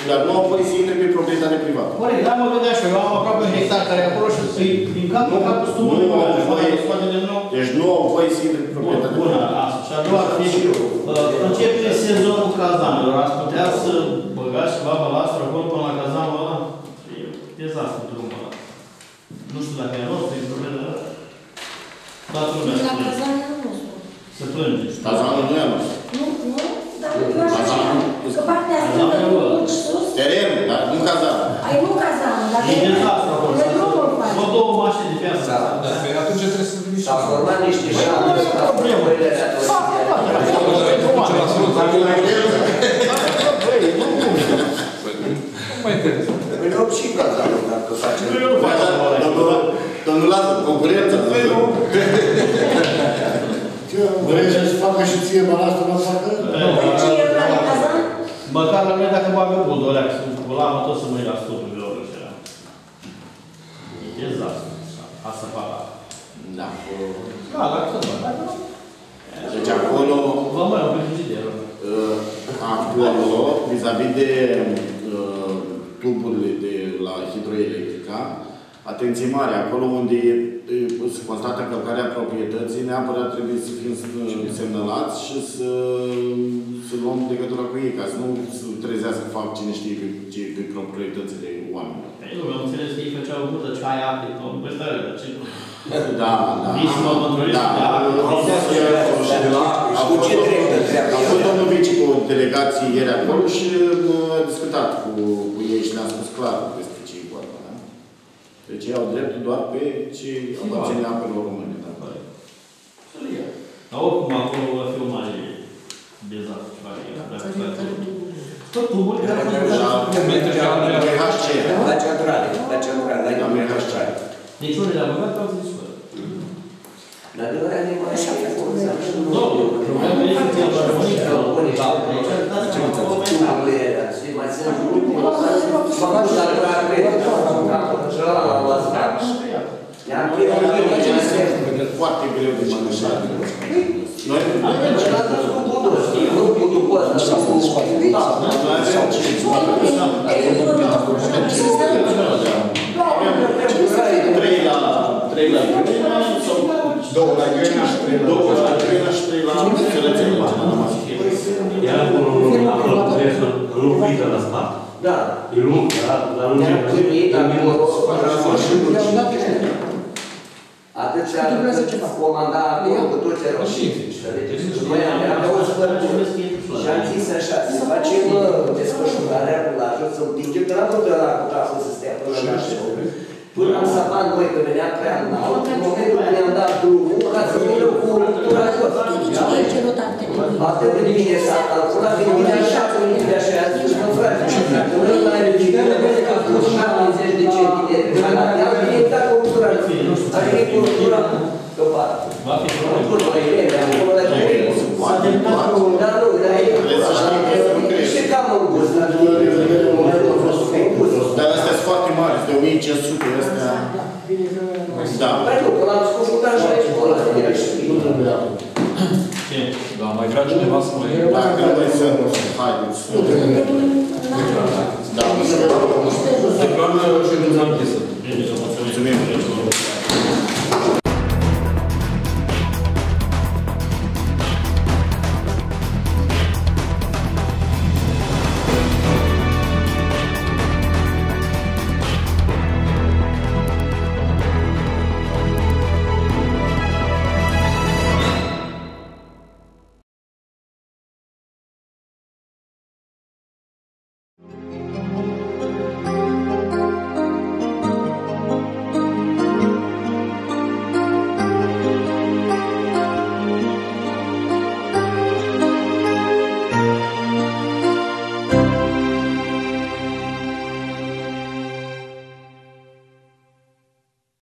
dar nu au voie să intre pe proprietate privată. Corect, dar mă gândeam și eu, eu am aproape un hectar care e acolo și îi din cap în cap sunt Nu tuburile au mele, voie, scoate din nou. deci nu au voie să intre pe proprietate Bună, privată. asta. Și a doua ar fi, uh, începe sezonul cazanelor. Ați putea să băgați ceva balastru acolo până la cazanul ăla? E dezastru drumul ăla. Nu știu dacă e nostru, e problema ăla. Toată lumea La spune. cazanul nu sunt. Se plânge. Cazanul nu e al nostru. Nu, nu, dar eu așa Cazanul. că partea asta Cazanul de e ăla. drum sus, Terenul, dar nu cazanul. ai nu cazanul, dar E dezastru acolo. pe drumul faci. Vă două mașini de pe asta. Da, pe atunci trebuie să veniți. S-au format niște șanse ca problemele Nu mai interesează. Păi nu și cazanul, dacă facem. Ba, da, Domnul, domnul lasă concurență. Ce, vrei să-ți facă și ție balastul la facă? Păi ce e la cazan? Măcar la mine dacă bagă buldolea, cu lamă tot să mă ia la stupul de oră și Dezastru. Asta para. Da. Da, la câteva. Dacă nu, Deci acolo, vă mai au pe frigiderul. uh, acolo, vis-a-vis de uh, tuburile de la hidroelectrica, atenție mare, acolo unde uh, se constată călcarea proprietății, neapărat trebuie să fim uh, semnalați și să, să luăm legătura cu ei, ca să nu se trezească fapt cine știe pe, ce, pe proprietățile oamenilor. Păi nu, am înțeles că ei făceau multă ceaia apă, tot pe stare, dar ce... Da, da. Nici nu am controlat. Da, Da, au fost, a Cu ce fost, drept de treabă? a fost domnul Vici cu o delegație ieri acolo și uh, a discutat cu, cu ei și le-a spus clar despre ce e vorba. Da? Deci ei au dreptul doar pe ce aparține apelor române. Da? Dar oricum acolo va fi o mare dezastru. ceva, dacă faci Tot tuburi care au fost La MHC. La centrale, la centrale, la La MHC. Deci unele le-a băgat, au zis, bă. Dar de ăla ne mai așa pe Nu, problema este că el a rămânit că unii la aici, dar ce mă Tuburile alea, știi, mai sunt lucruri, m-am dus la lucrare, la stat. Ne-am primit Foarte greu de manevrat. Noi nu cu după ăsta, cu... Da, noi avem trei la trei la Gheorghe sau Două la Gheorghe și trei la două la Gheorghe și trei la Sărățenie. Era unul acolo cu dresul înlocuită la spate. da. E lung, la, la Ne-am lungime. primit acolo, am fost și Atâția comanda acolo cu toți erau și Noi am avea o spărgere și am zis așa, să facem uh, desfășurarea rulajului, să împingem, că n-am vrut ăla cu trasul să stea până la știu. Până am sapat noi, că venea prea înalt, în momentul când i-am dat drumul, ca să vină cu următura jos. Atât de bine s-a calculat, că vine așa, că vine așa, i-a zis, mă frate, dacă nu mai ridică, vede că a fost 70 de centimetri, dar i-am venit dat cu următura, a venit cu următura deoparte. Va fi Am pus la ele, acolo la trei. S-a terminat cu... Dar nu, dar e... Trebuie să știi că nu crește. Și cam în gust, dar nu e pus. Dar astea sunt foarte mari, sunt de 1500 astea. Da. Păi nu, că l-am scos cu așa aici, acolo, era și Nu trebuie apă. Da, mai vrea cineva să mai... Dacă